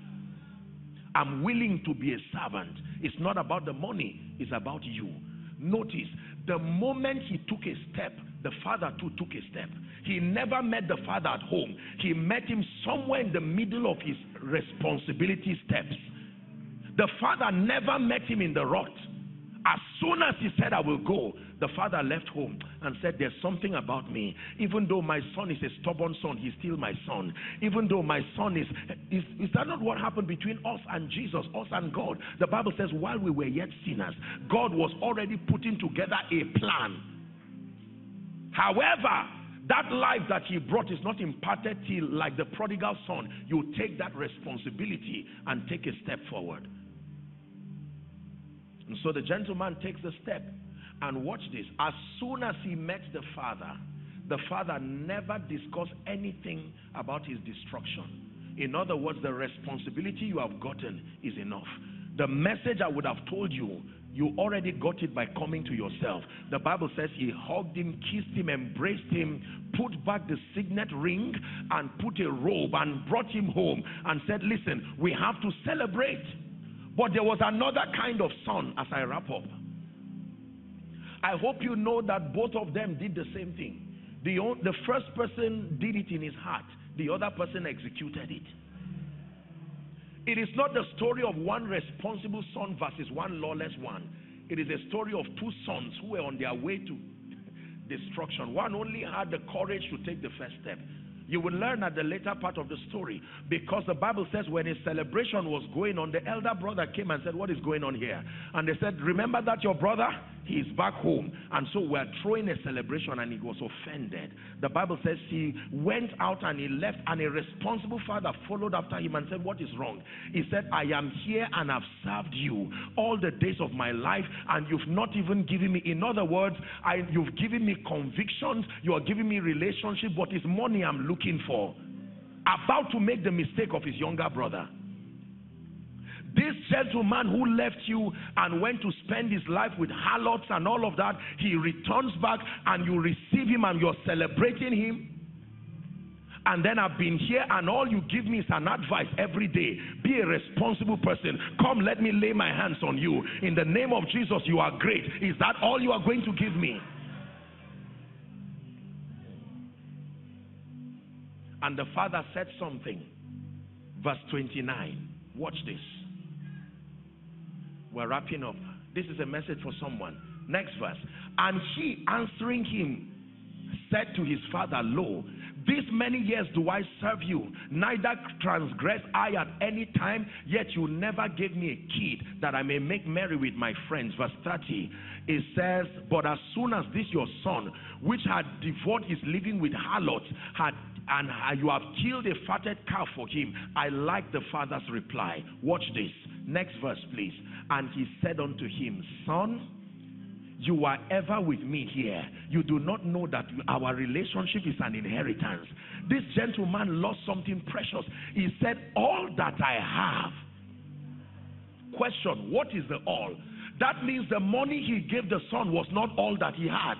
I'm willing to be a servant. It's not about the money, it's about you. Notice, the moment he took a step, the father too took a step. He never met the father at home. He met him somewhere in the middle of his responsibility steps. The father never met him in the rut. As soon as he said, I will go, the father left home and said, There's something about me. Even though my son is a stubborn son, he's still my son. Even though my son is, is, is that not what happened between us and Jesus, us and God? The Bible says, while we were yet sinners, God was already putting together a plan. However, that life that he brought is not imparted till, like the prodigal son, you take that responsibility and take a step forward. And so the gentleman takes a step. And watch this. As soon as he met the father, the father never discussed anything about his destruction. In other words, the responsibility you have gotten is enough. The message I would have told you, you already got it by coming to yourself. The Bible says he hugged him, kissed him, embraced him, put back the signet ring, and put a robe and brought him home and said, Listen, we have to celebrate. But there was another kind of son as I wrap up. I hope you know that both of them did the same thing. The, the first person did it in his heart, the other person executed it. It is not the story of one responsible son versus one lawless one. It is a story of two sons who were on their way to destruction. One only had the courage to take the first step. You will learn at the later part of the story because the Bible says when a celebration was going on, the elder brother came and said, What is going on here? And they said, Remember that your brother? He's back home. And so we're throwing a celebration and he was offended. The Bible says he went out and he left, and a responsible father followed after him and said, What is wrong? He said, I am here and I've served you all the days of my life, and you've not even given me, in other words, I, you've given me convictions, you are giving me relationship, but it's money I'm looking for. About to make the mistake of his younger brother. This gentleman who left you and went to spend his life with harlots and all of that, he returns back and you receive him and you're celebrating him. and then I've been here and all you give me is an advice every day. Be a responsible person. Come, let me lay my hands on you. In the name of Jesus, you are great. Is that all you are going to give me? And the father said something. Verse 29. Watch this. We're wrapping up. This is a message for someone. Next verse. And he answering him said to his father, Lo, these many years do I serve you, neither transgress I at any time, yet you never gave me a kid that I may make merry with my friends. Verse 30, it says, But as soon as this your son, which had devoured his living with harlots, had and you have killed a fatted calf for him. I like the father's reply. Watch this. Next verse, please. And he said unto him, Son, you are ever with me here. You do not know that our relationship is an inheritance. This gentleman lost something precious. He said, All that I have. Question What is the all? That means the money he gave the son was not all that he had.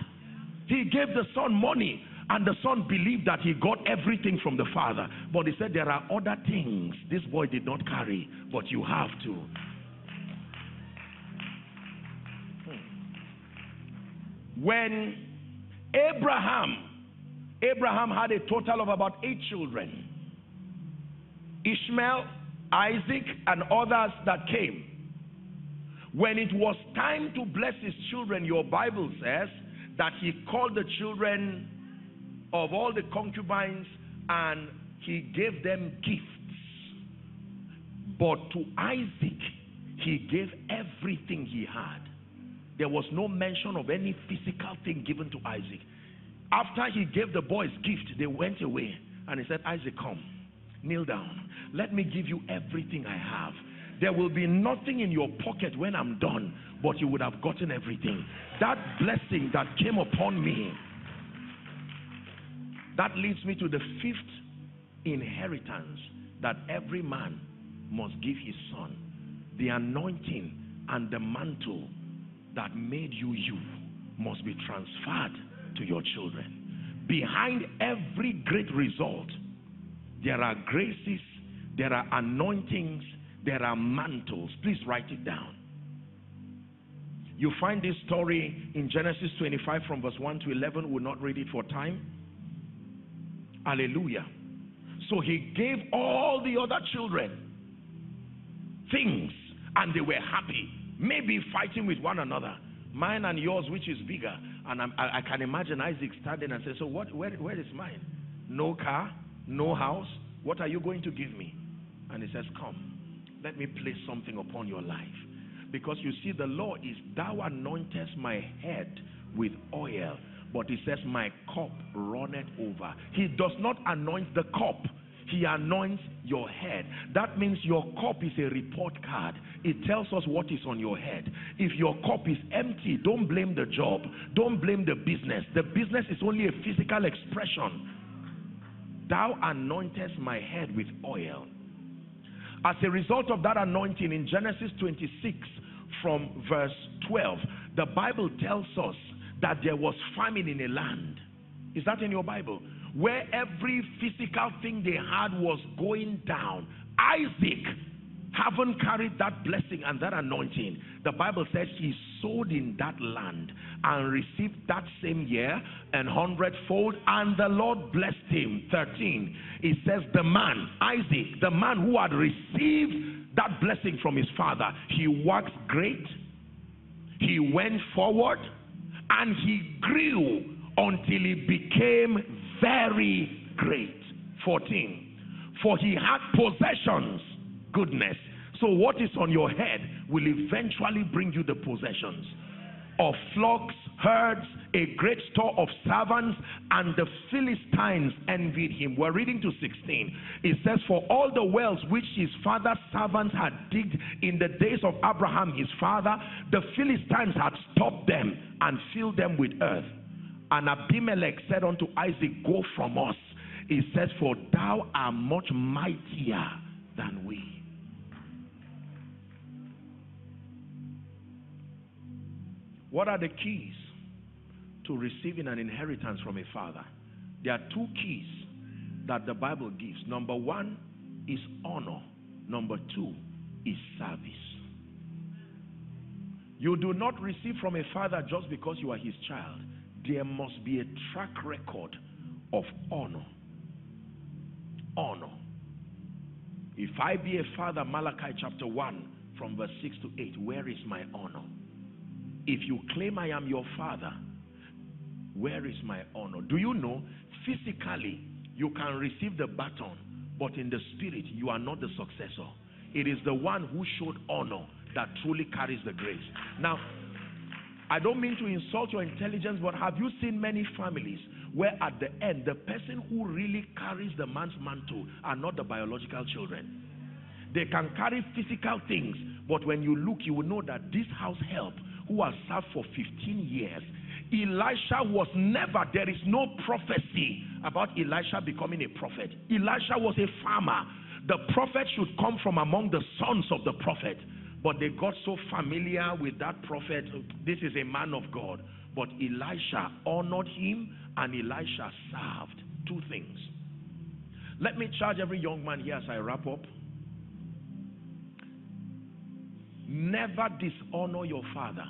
He gave the son money, and the son believed that he got everything from the father. But he said, There are other things this boy did not carry, but you have to. Hmm. When Abraham, Abraham had a total of about eight children. Ishmael, Isaac, and others that came. When it was time to bless his children, your Bible says that he called the children of all the concubines and he gave them gifts. But to Isaac, he gave everything he had. There was no mention of any physical thing given to Isaac. After he gave the boys gift, they went away and he said, Isaac, come, kneel down. Let me give you everything I have. There will be nothing in your pocket when I'm done, but you would have gotten everything. That blessing that came upon me, that leads me to the fifth inheritance that every man must give his son the anointing and the mantle that made you you must be transferred to your children. Behind every great result, there are graces, there are anointings, there are mantles. Please write it down. You find this story in Genesis 25 from verse 1 to 11. We'll not read it for time. Hallelujah. So he gave all the other children things and they were happy maybe fighting with one another. Mine and yours, which is bigger? And I, I can imagine Isaac standing and say, So what, where, where is mine? No car, no house. What are you going to give me? And he says, Come, let me place something upon your life. Because you see, the law is, Thou anointest my head with oil, but he says, My cup runneth over. He does not anoint the cup, he anoints your head. That means your cup is a report card. It tells us what is on your head. If your cup is empty, don't blame the job. Don't blame the business. The business is only a physical expression. Thou anointest my head with oil. As a result of that anointing in Genesis 26 from verse 12, the Bible tells us that there was famine in a land. Is that in your Bible? where every physical thing they had was going down. Isaac haven't carried that blessing and that anointing. The Bible says he sowed in that land and received that same year an hundredfold, and the Lord blessed him. 13. It says, The man, Isaac, the man who had received that blessing from his father, he worked great, he went forward, and he grew until he became very great. 14. For he had possessions, goodness. So what is on your head will eventually bring you the possessions of flocks, herds, a great store of servants, and the Philistines envied him. We're reading to 16. It says, For all the wells which his father's servants had digged in the days of Abraham his father, the Philistines had stopped them and filled them with earth. And Abimelech said unto Isaac, Go from us. He says, For thou art much mightier than we. What are the keys to receiving an inheritance from a father? There are two keys that the Bible gives. Number one is honor. Number two is service. You do not receive from a father just because you are his child. There must be a track record of honor. Honor. If I be a father, Malachi chapter 1, from verse 6 to 8, where is my honor? If you claim I am your father, where is my honor? Do you know physically you can receive the baton, but in the spirit you are not the successor. It is the one who showed honor that truly carries the grace. Now, I don't mean to insult your intelligence, but have you seen many families where at the end, the person who really carries the man's mantle are not the biological children? They can carry physical things, but when you look, you will know that this house help, who has served for 15 years, Elisha was never, there is no prophecy about Elisha becoming a prophet. Elisha was a farmer. The prophet should come from among the sons of the prophet. But they got so familiar with that prophet. This is a man of God. But Elisha honored him and Elisha served. Two things. Let me charge every young man here as I wrap up. Never dishonor your father.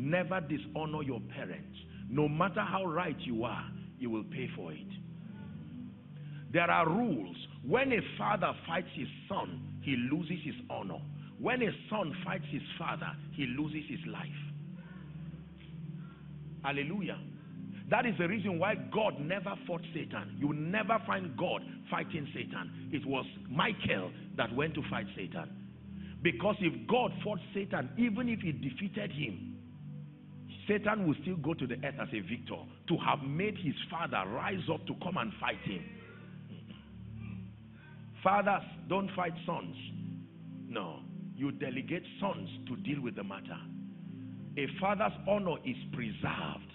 Never dishonor your parents. No matter how right you are, you will pay for it. There are rules. When a father fights his son, he loses his honor. When a son fights his father, he loses his life. Hallelujah. That is the reason why God never fought Satan. You never find God fighting Satan. It was Michael that went to fight Satan. Because if God fought Satan, even if he defeated him, Satan will still go to the earth as a victor to have made his father rise up to come and fight him. Fathers don't fight sons. No. You delegate sons to deal with the matter. A father's honor is preserved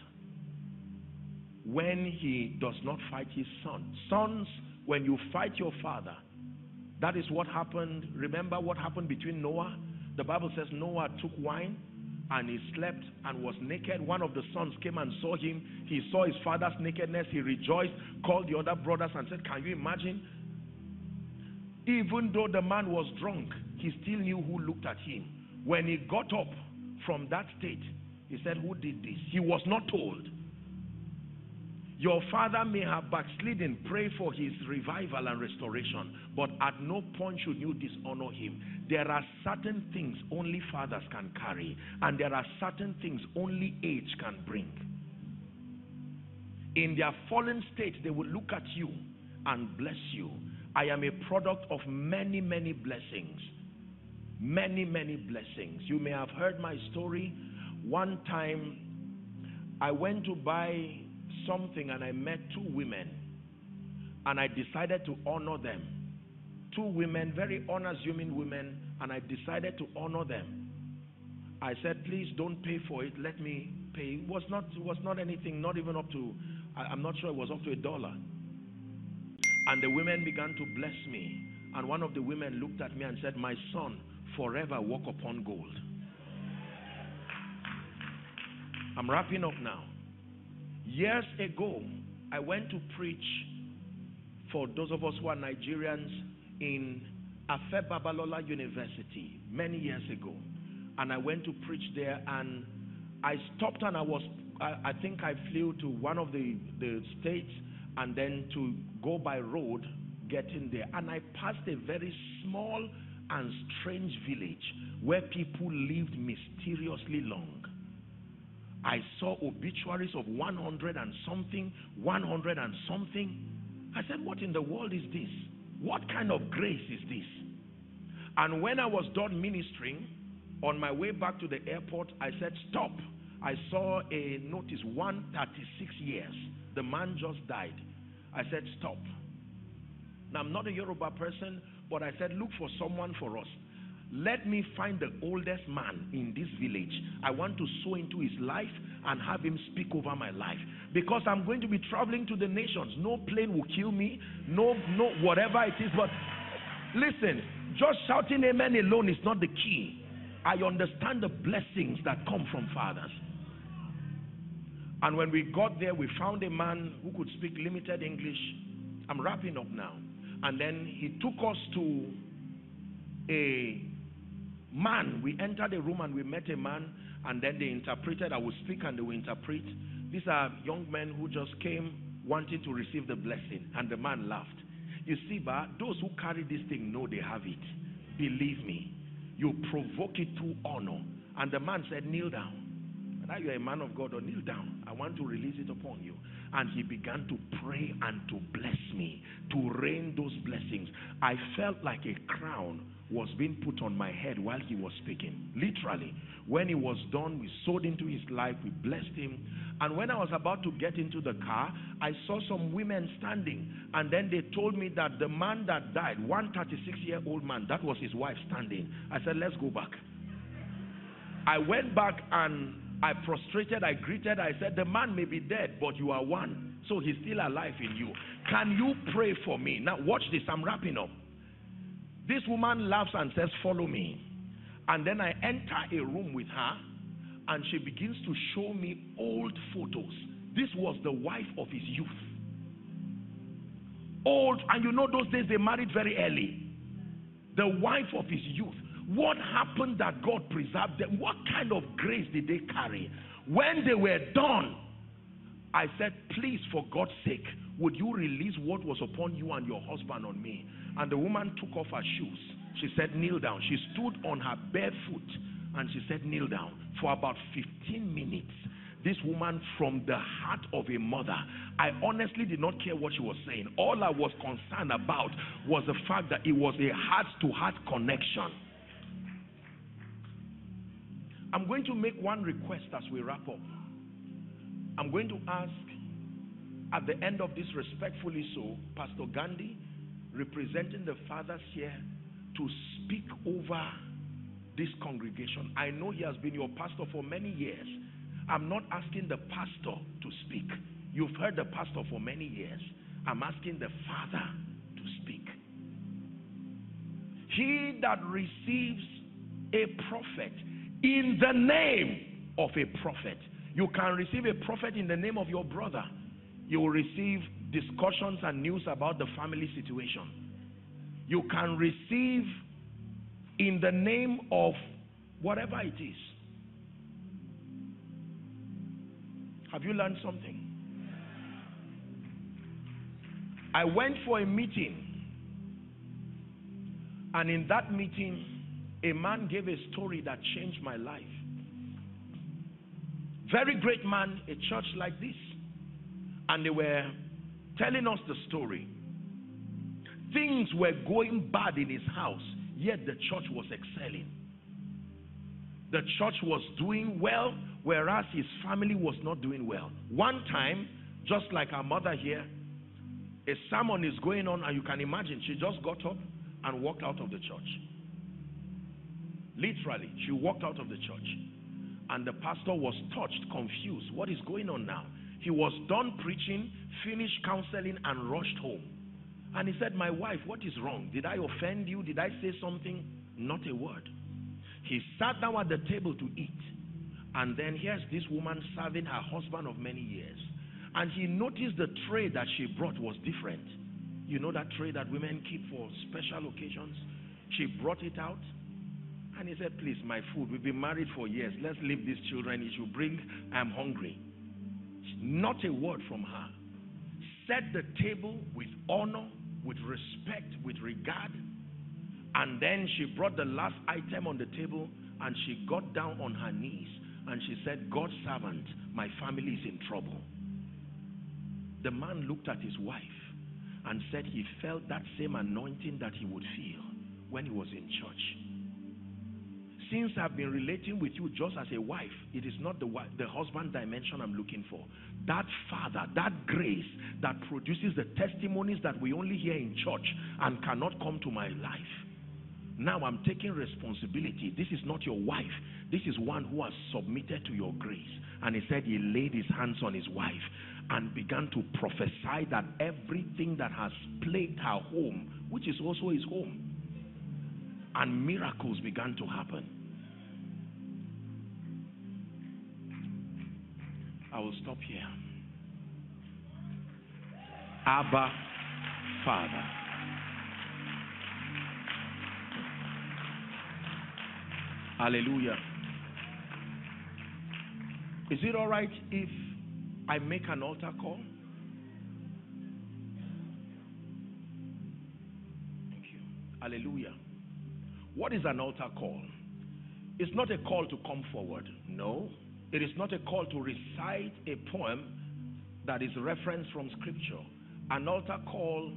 when he does not fight his son. Sons, when you fight your father, that is what happened. Remember what happened between Noah? The Bible says Noah took wine and he slept and was naked. One of the sons came and saw him. He saw his father's nakedness. He rejoiced, called the other brothers and said, Can you imagine? Even though the man was drunk, he still knew who looked at him. When he got up from that state, he said, Who did this? He was not told. Your father may have backslidden, pray for his revival and restoration, but at no point should you dishonor him. There are certain things only fathers can carry, and there are certain things only age can bring. In their fallen state, they will look at you and bless you. I am a product of many, many blessings. Many, many blessings. You may have heard my story. One time, I went to buy something and I met two women and I decided to honor them. Two women, very unassuming women, and I decided to honor them. I said, please don't pay for it. Let me pay. It was not, it was not anything, not even up to, I, am not sure it was up to a dollar. And the women began to bless me. And one of the women looked at me and said, my son, forever walk upon gold. I'm wrapping up now. Years ago, I went to preach for those of us who are Nigerians in Afe Babalola University many years ago. And I went to preach there and I stopped and I was, I, I think I flew to one of the, the states and then to go by road getting there. And I passed a very small and strange village where people lived mysteriously long. I saw obituaries of 100 and something, 100 and something. I said, What in the world is this? What kind of grace is this? And when I was done ministering, on my way back to the airport, I said, Stop. I saw a notice 136 years. The man just died. I said, Stop. Now, I'm not a Yoruba person, but I said, Look for someone for us. Let me find the oldest man in this village. I want to sow into his life and have him speak over my life. Because I'm going to be traveling to the nations. No plane will kill me. No, no, whatever it is. But listen, just shouting amen alone is not the key. I understand the blessings that come from fathers. And when we got there, we found a man who could speak limited English. I'm wrapping up now. And then he took us to a man. We entered the room and we met a man, and then they interpreted. I would speak and they will interpret. These are young men who just came wanting to receive the blessing, and the man laughed. You see, but those who carry this thing know they have it. Believe me, you provoke it to honor. And the man said, Kneel down. Now you're a man of God or kneel down. I want to release it upon you. And he began to pray and to bless me, to rain those blessings. I felt like a crown was being put on my head while he was speaking. Literally. When he was done, we sowed into his life, we blessed him. And when I was about to get into the car, I saw some women standing. And then they told me that the man that died, one 36 year old man, that was his wife standing. I said, let's go back. I went back and I prostrated, I greeted, I said, The man may be dead, but you are one. So he's still alive in you. Can you pray for me? Now, watch this. I'm wrapping up. This woman laughs and says, Follow me. And then I enter a room with her, and she begins to show me old photos. This was the wife of his youth. Old, and you know, those days they married very early. The wife of his youth. What happened that God preserved them? What kind of grace did they carry? When they were done, I said, Please, for God's sake, would you release what was upon you and your husband on me? And the woman took off her shoes. She said, Kneel down. She stood on her bare foot and she said, Kneel down. For about 15 minutes, this woman from the heart of a mother. I honestly did not care what she was saying. All I was concerned about was the fact that it was a heart to heart connection. I'm going to make one request as we wrap up. I'm going to ask at the end of this, respectfully so, Pastor Gandhi, representing the fathers here, to speak over this congregation. I know he has been your pastor for many years. I'm not asking the pastor to speak. You've heard the pastor for many years. I'm asking the father to speak. He that receives a prophet in the name of a prophet. You can receive a prophet in the name of your brother. You will receive discussions and news about the family situation. You can receive in the name of whatever it is. Have you learned something? I went for a meeting, and in that meeting, a man gave a story that changed my life. Very great man, a church like this. And they were telling us the story. Things were going bad in his house, yet the church was excelling. The church was doing well, whereas his family was not doing well. One time, just like our mother here, a sermon is going on, and you can imagine she just got up and walked out of the church. Literally, she walked out of the church. And the pastor was touched, confused. What is going on now? He was done preaching, finished counseling, and rushed home. And he said, My wife, what is wrong? Did I offend you? Did I say something? Not a word. He sat down at the table to eat. And then here's this woman serving her husband of many years. And he noticed the tray that she brought was different. You know that tray that women keep for special occasions? She brought it out and he said, Please, my food, we've been married for years. Let's leave these children. He should bring, I'm hungry. Not a word from her. Set the table with honor, with respect, with regard. And then she brought the last item on the table and she got down on her knees and she said, God's servant, my family is in trouble. The man looked at his wife and said he felt that same anointing that he would feel when he was in church since I've been relating with you just as a wife, it is not the, the husband dimension I'm looking for. That father, that grace that produces the testimonies that we only hear in church and cannot come to my life. Now I'm taking responsibility. This is not your wife. This is one who has submitted to your grace. And he said he laid his hands on his wife and began to prophesy that everything that has plagued her home, which is also his home, and miracles began to happen. I will stop here. Abba, Father. Hallelujah. Is it all right if I make an altar call? Thank you. Hallelujah. What is an altar call? It's not a call to come forward. No. It is not a call to recite a poem that is referenced from scripture. An altar call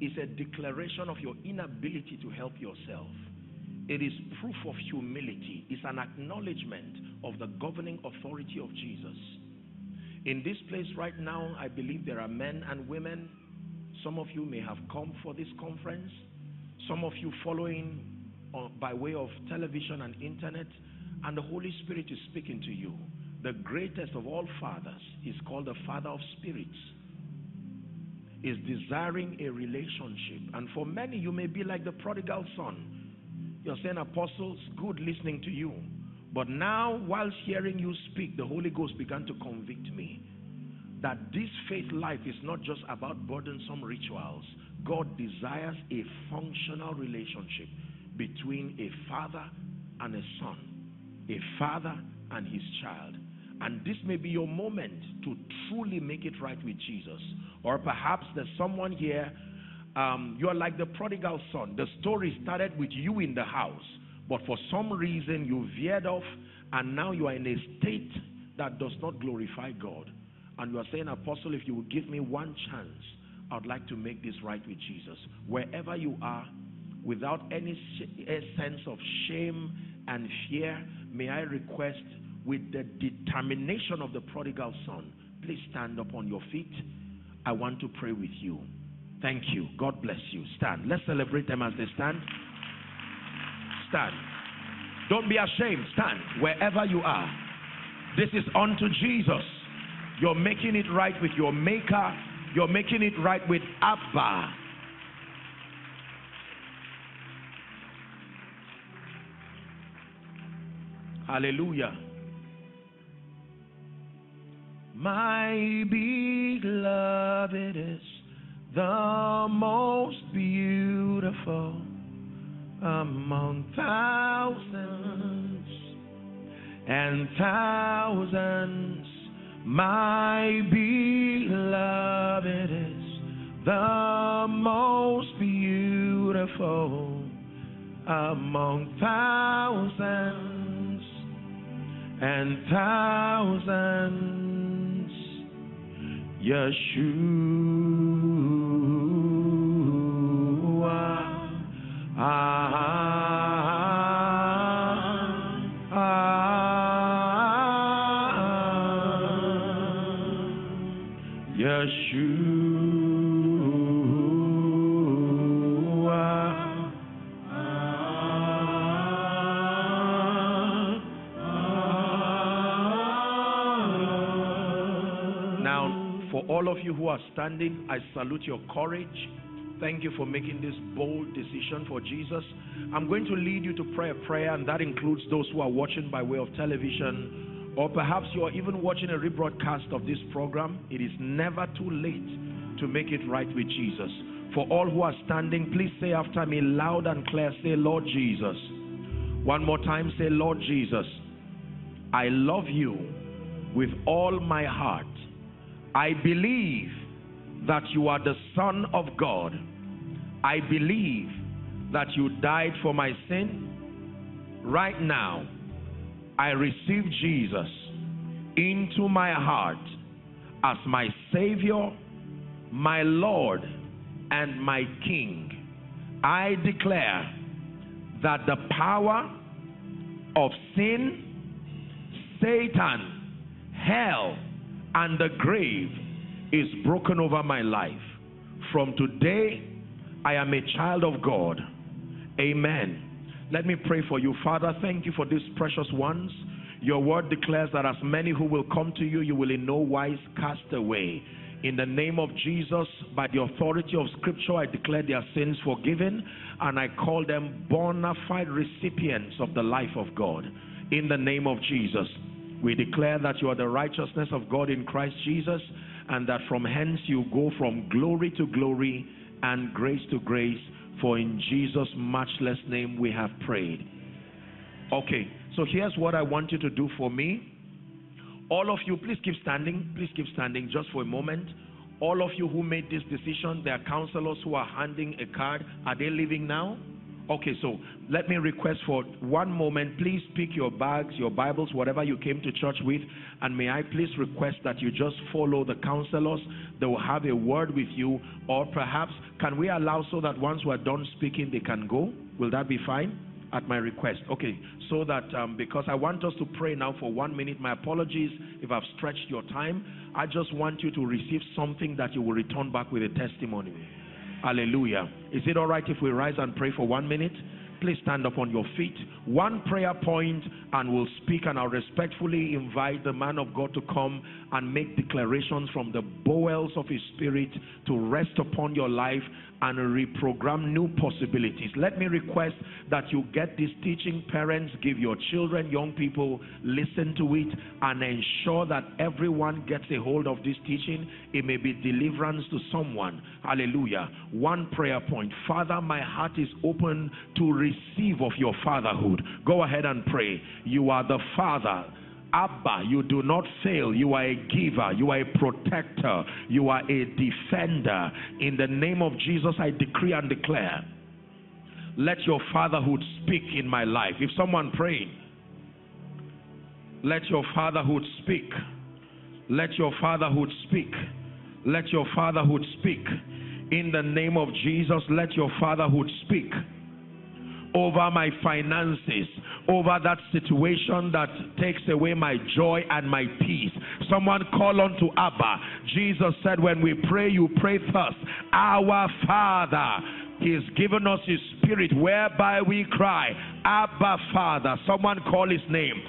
is a declaration of your inability to help yourself. It is proof of humility. It's an acknowledgement of the governing authority of Jesus. In this place right now, I believe there are men and women. Some of you may have come for this conference. Some of you following uh, by way of television and internet. And the Holy Spirit is speaking to you. The greatest of all fathers is called the Father of Spirits is desiring a relationship. And for many, you may be like the prodigal son. You're saying, apostles, good listening to you. But now, whilst hearing you speak, the Holy Ghost began to convict me that this faith life is not just about burdensome rituals. God desires a functional relationship between a father and a son, a father and his child. And this may be your moment to truly make it right with Jesus. Or perhaps there's someone here, um, you're like the prodigal son. The story started with you in the house, but for some reason you veered off, and now you are in a state that does not glorify God. And you are saying, Apostle, if you would give me one chance, I'd like to make this right with Jesus. Wherever you are, without any sense of shame and fear, may I request with the determination of the prodigal son, please stand up on your feet. I want to pray with you. Thank you. God bless you. Stand. Let's celebrate them as they stand. Stand. Don't be ashamed. Stand wherever you are. This is unto Jesus. You're making it right with your maker. You're making it right with Abba. Hallelujah. My beloved is the most beautiful among thousands and thousands. My beloved is the most beautiful among thousands and thousands. Yeshua. Ah, all of you who are standing, I salute your courage. Thank you for making this bold decision for Jesus. I'm going to lead you to pray a prayer, and that includes those who are watching by way of television, or perhaps you are even watching a rebroadcast of this program. It is never too late to make it right with Jesus. For all who are standing, please say after me loud and clear, say, Lord Jesus. One more time, say, Lord Jesus, I love you with all my heart. I believe that you are the Son of God. I believe that you died for my sin. Right now, I receive Jesus into my heart as my Savior, my Lord, and my King. I declare that the power of sin, Satan, hell, and the grave is broken over my life. From today, I am a child of God. Amen. Let me pray for you. Father, thank you for these precious ones. Your word declares that as many who will come to you, you will in no wise cast away. In the name of Jesus, by the authority of Scripture, I declare their sins forgiven and I call them bona fide recipients of the life of God. In the name of Jesus, we declare that you are the righteousness of God in Christ Jesus and that from hence you go from glory to glory and grace to grace. For in Jesus' matchless name we have prayed. Okay, so here's what I want you to do for me. All of you, please keep standing. Please keep standing just for a moment. All of you who made this decision, there are counselors who are handing a card. Are they leaving now? Okay, so let me request for one moment. Please pick your bags, your Bibles, whatever you came to church with, and may I please request that you just follow the counselors. They will have a word with you, or perhaps can we allow so that once we're done speaking, they can go? Will that be fine? At my request. Okay, so that um, because I want us to pray now for one minute. My apologies if I've stretched your time. I just want you to receive something that you will return back with a testimony. Hallelujah. Is it all right if we rise and pray for one minute? Please stand up on your feet. One prayer point and we'll speak and I'll respectfully invite the man of God to come and make declarations from the bowels of his spirit to rest upon your life and reprogram new possibilities. Let me request that you get this teaching. Parents, give your children, young people, listen to it and ensure that everyone gets a hold of this teaching. It may be deliverance to someone. Hallelujah. One prayer point. Father, my heart is open to receive of your fatherhood. Go ahead and pray. You are the Father Abba, you do not fail. You are a giver. You are a protector. You are a defender. In the name of Jesus, I decree and declare, let your fatherhood speak in my life. If someone praying, let your fatherhood speak. Let your fatherhood speak. Let your fatherhood speak. In the name of Jesus, let your fatherhood speak over my finances, over that situation that takes away my joy and my peace. Someone call on to Abba. Jesus said, When we pray, you pray first. Our Father. He's given us His Spirit whereby we cry, Abba Father. Someone call His name.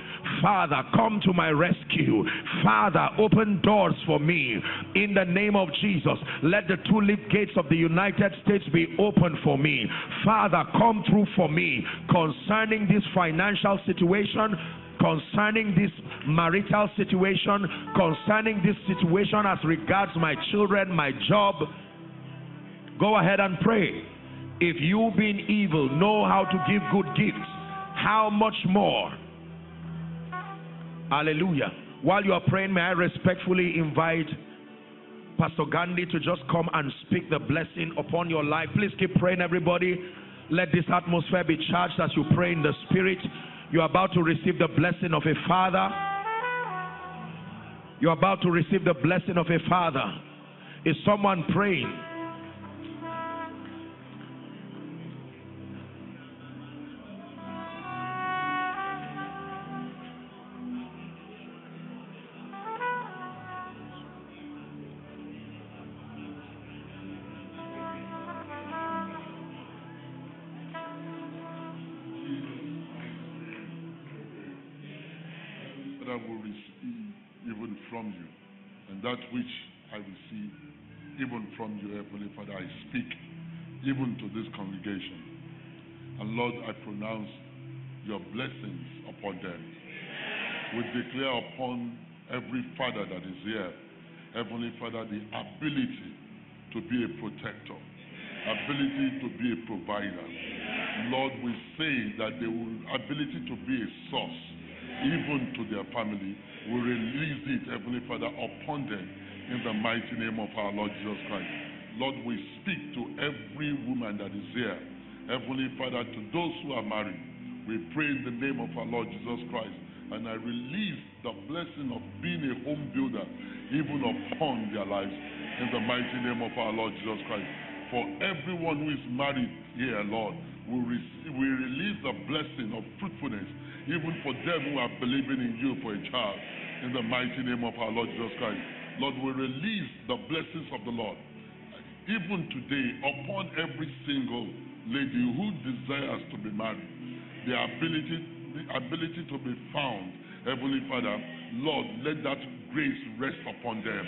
Father, come to my rescue. Father, open doors for me. In the name of Jesus, let the tulip gates of the United States be open for me. Father, come through for me concerning this financial situation, concerning this marital situation, concerning this situation as regards my children, my job. Go ahead and pray. If you, being evil, know how to give good gifts, how much more? Hallelujah. While you are praying, may I respectfully invite Pastor Gandhi to just come and speak the blessing upon your life. Please keep praying, everybody. Let this atmosphere be charged as you pray in the Spirit. You're about to receive the blessing of a father. You're about to receive the blessing of a father. Is someone praying? That which I receive, even from you, Heavenly Father, I speak even to this congregation. And Lord, I pronounce your blessings upon them. We declare upon every father that is here, Heavenly Father, the ability to be a protector, ability to be a provider. Lord, we say that the ability to be a source, even to their family, we release it, Heavenly Father, upon them in the mighty name of our Lord Jesus Christ. Lord, we speak to every woman that is here. Heavenly Father, to those who are married, we pray in the name of our Lord Jesus Christ. And I release the blessing of being a home builder even upon their lives in the mighty name of our Lord Jesus Christ. For everyone who is married here, Lord, we, we release the blessing of fruitfulness even for them who are believing in you for a child. In the mighty name of our Lord Jesus Christ. Lord, we release the blessings of the Lord. Even today, upon every single lady who desires to be married, the ability, the ability to be found, Heavenly Father, Lord, let that grace rest upon them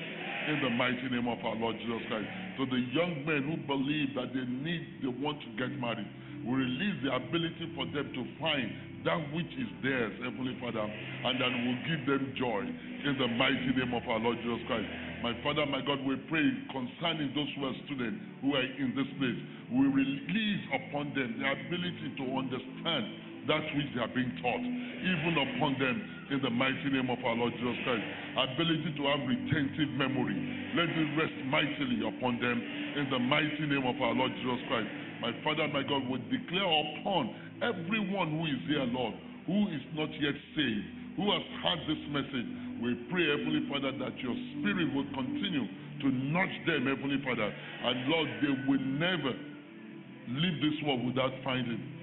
in the mighty name of our Lord Jesus Christ. To the young men who believe that they need, they want to get married, we release the ability for them to find that which is theirs, Heavenly Father, and that will give them joy in the mighty name of our Lord Jesus Christ. My Father, my God, we pray concerning those who are students who are in this place. We release upon them the ability to understand that which they are being taught, even upon them in the mighty name of our Lord Jesus Christ. Ability to have retentive memory. Let it rest mightily upon them in the mighty name of our Lord Jesus Christ. My Father, my God, will declare upon everyone who is here, Lord, who is not yet saved, who has heard this message. We pray, Heavenly Father, that your spirit will continue to nudge them, Heavenly Father. And Lord, they will never leave this world without finding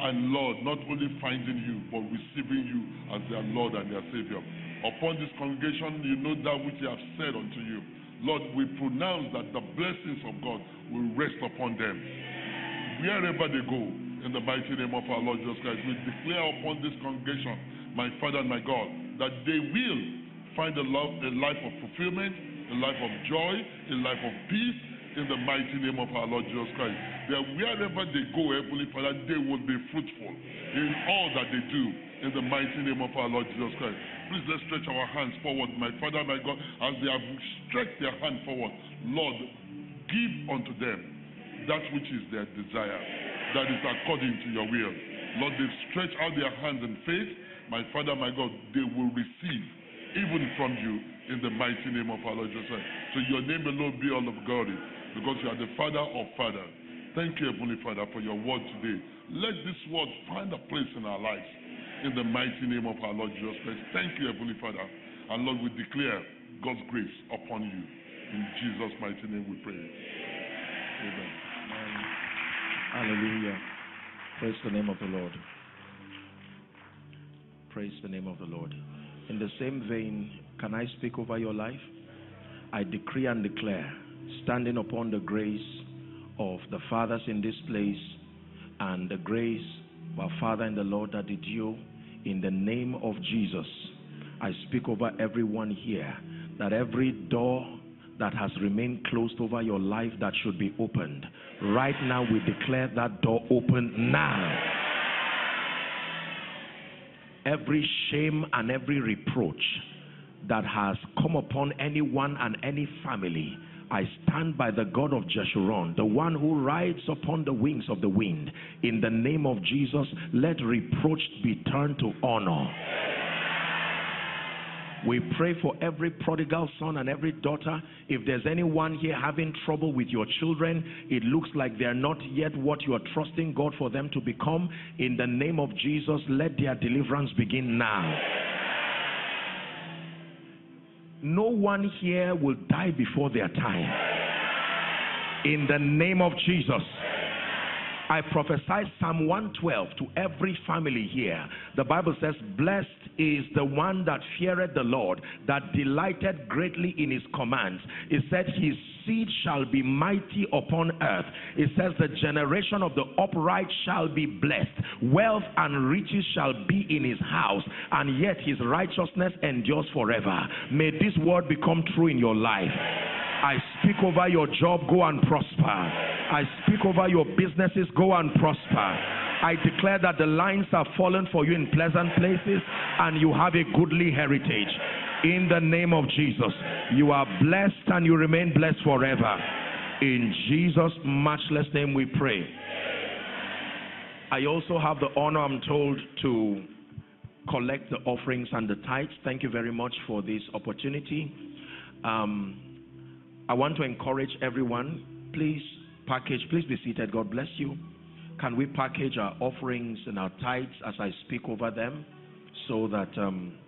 and Lord, not only finding you, but receiving you as their Lord and their Savior. Upon this congregation, you know that which I have said unto you. Lord, we pronounce that the blessings of God will rest upon them. Wherever they go, in the mighty name of our Lord Jesus Christ, we declare upon this congregation, my Father and my God, that they will find a, love, a life of fulfillment, a life of joy, a life of peace, in the mighty name of our Lord Jesus Christ. That wherever they go, Heavenly Father, they will be fruitful in all that they do in the mighty name of our Lord Jesus Christ. Please let's stretch our hands forward, my Father, my God, as they have stretched their hand forward. Lord, give unto them that which is their desire, that is according to your will. Lord, they stretch out their hands in faith. My Father, my God, they will receive even from you in the mighty name of our Lord Jesus. So your name alone be all of glory because you are the Father of Father. Thank you, Heavenly Father, for your word today. Let this word find a place in our lives in the mighty name of our Lord Jesus Christ. Thank you, Heavenly Father. And Lord, we declare God's grace upon you. In Jesus' mighty name we pray. Amen. Hallelujah. Praise the name of the Lord. Praise the name of the Lord. In the same vein, can I speak over your life? I decree and declare standing upon the grace of the fathers in this place and the grace of our Father in the Lord that did you in the name of Jesus. I speak over everyone here that every door that has remained closed over your life that should be opened. Right now, we declare that door open now. Every shame and every reproach that has come upon anyone and any family I stand by the God of Jeshurun, the one who rides upon the wings of the wind. In the name of Jesus, let reproach be turned to honor. We pray for every prodigal son and every daughter. If there's anyone here having trouble with your children, it looks like they're not yet what you are trusting God for them to become. In the name of Jesus, let their deliverance begin now. No one here will die before their time. In the name of Jesus. I prophesy Psalm 112 to every family here. The Bible says, Blessed is the one that feareth the Lord, that delighted greatly in his commands. It said, His seed shall be mighty upon earth. It says, The generation of the upright shall be blessed. Wealth and riches shall be in his house, and yet his righteousness endures forever. May this word become true in your life. I speak over your job, go and prosper. I speak over your businesses, go and prosper. I declare that the lines are fallen for you in pleasant places and you have a goodly heritage. In the name of Jesus, you are blessed and you remain blessed forever. In Jesus' matchless name we pray. I also have the honor, I'm told, to collect the offerings and the tithes. Thank you very much for this opportunity. Um, I want to encourage everyone, please package, please be seated, God bless you. Can we package our offerings and our tithes as I speak over them so that um,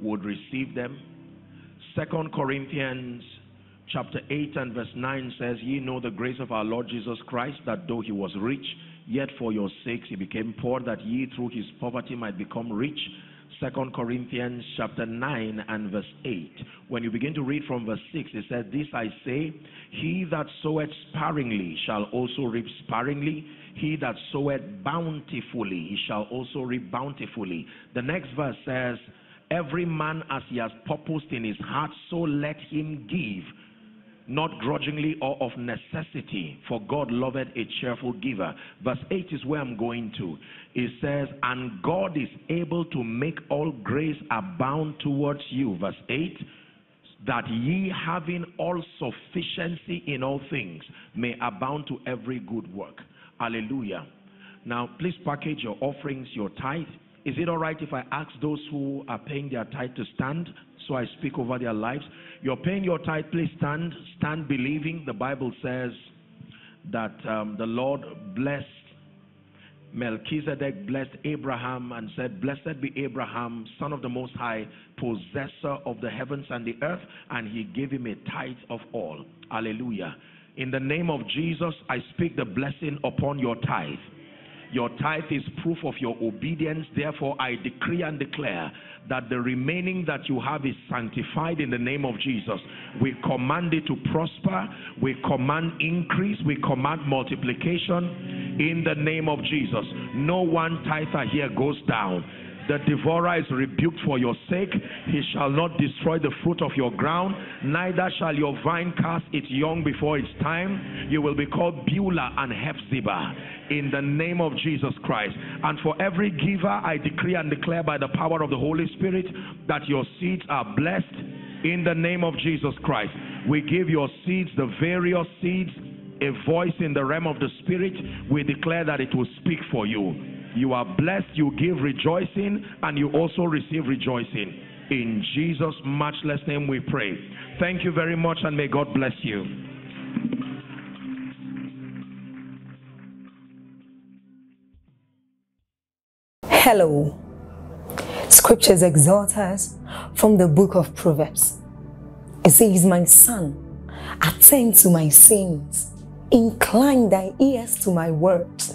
would receive them? Second Corinthians chapter 8 and verse 9 says, Ye know the grace of our Lord Jesus Christ, that though he was rich, yet for your sakes he became poor, that ye through his poverty might become rich. Second Corinthians chapter 9 and verse 8. When you begin to read from verse 6, it says, This I say, he that soweth sparingly shall also reap sparingly. He that soweth bountifully, he shall also reap bountifully. The next verse says, Every man as he has purposed in his heart, so let him give. Not grudgingly or of necessity, for God loveth a cheerful giver. Verse 8 is where I'm going to. It says, And God is able to make all grace abound towards you. Verse 8 that ye having all sufficiency in all things may abound to every good work. Hallelujah. Now, please package your offerings, your tithe. Is it all right if I ask those who are paying their tithe to stand so I speak over their lives? You're paying your tithe, please stand. Stand believing. The Bible says that um, the Lord blessed Melchizedek blessed Abraham and said, Blessed be Abraham, son of the Most High, possessor of the heavens and the earth, and he gave him a tithe of all. Hallelujah. In the name of Jesus, I speak the blessing upon your tithe. Your tithe is proof of your obedience. Therefore, I decree and declare that the remaining that you have is sanctified in the name of Jesus. We command it to prosper. We command increase. We command multiplication in the name of Jesus. No one tither here goes down. The devourer is rebuked for your sake. He shall not destroy the fruit of your ground, neither shall your vine cast its young before its time. You will be called Beulah and Hephzibah in the name of Jesus Christ. And for every giver, I decree and declare by the power of the Holy Spirit that your seeds are blessed in the name of Jesus Christ. We give your seeds, the various seeds, a voice in the realm of the Spirit. We declare that it will speak for you. You are blessed, you give rejoicing, and you also receive rejoicing. In Jesus' matchless name we pray. Thank you very much, and may God bless you. Hello. Scriptures exhort us from the book of Proverbs. It says, My son, attend to my sayings, incline thy ears to my words.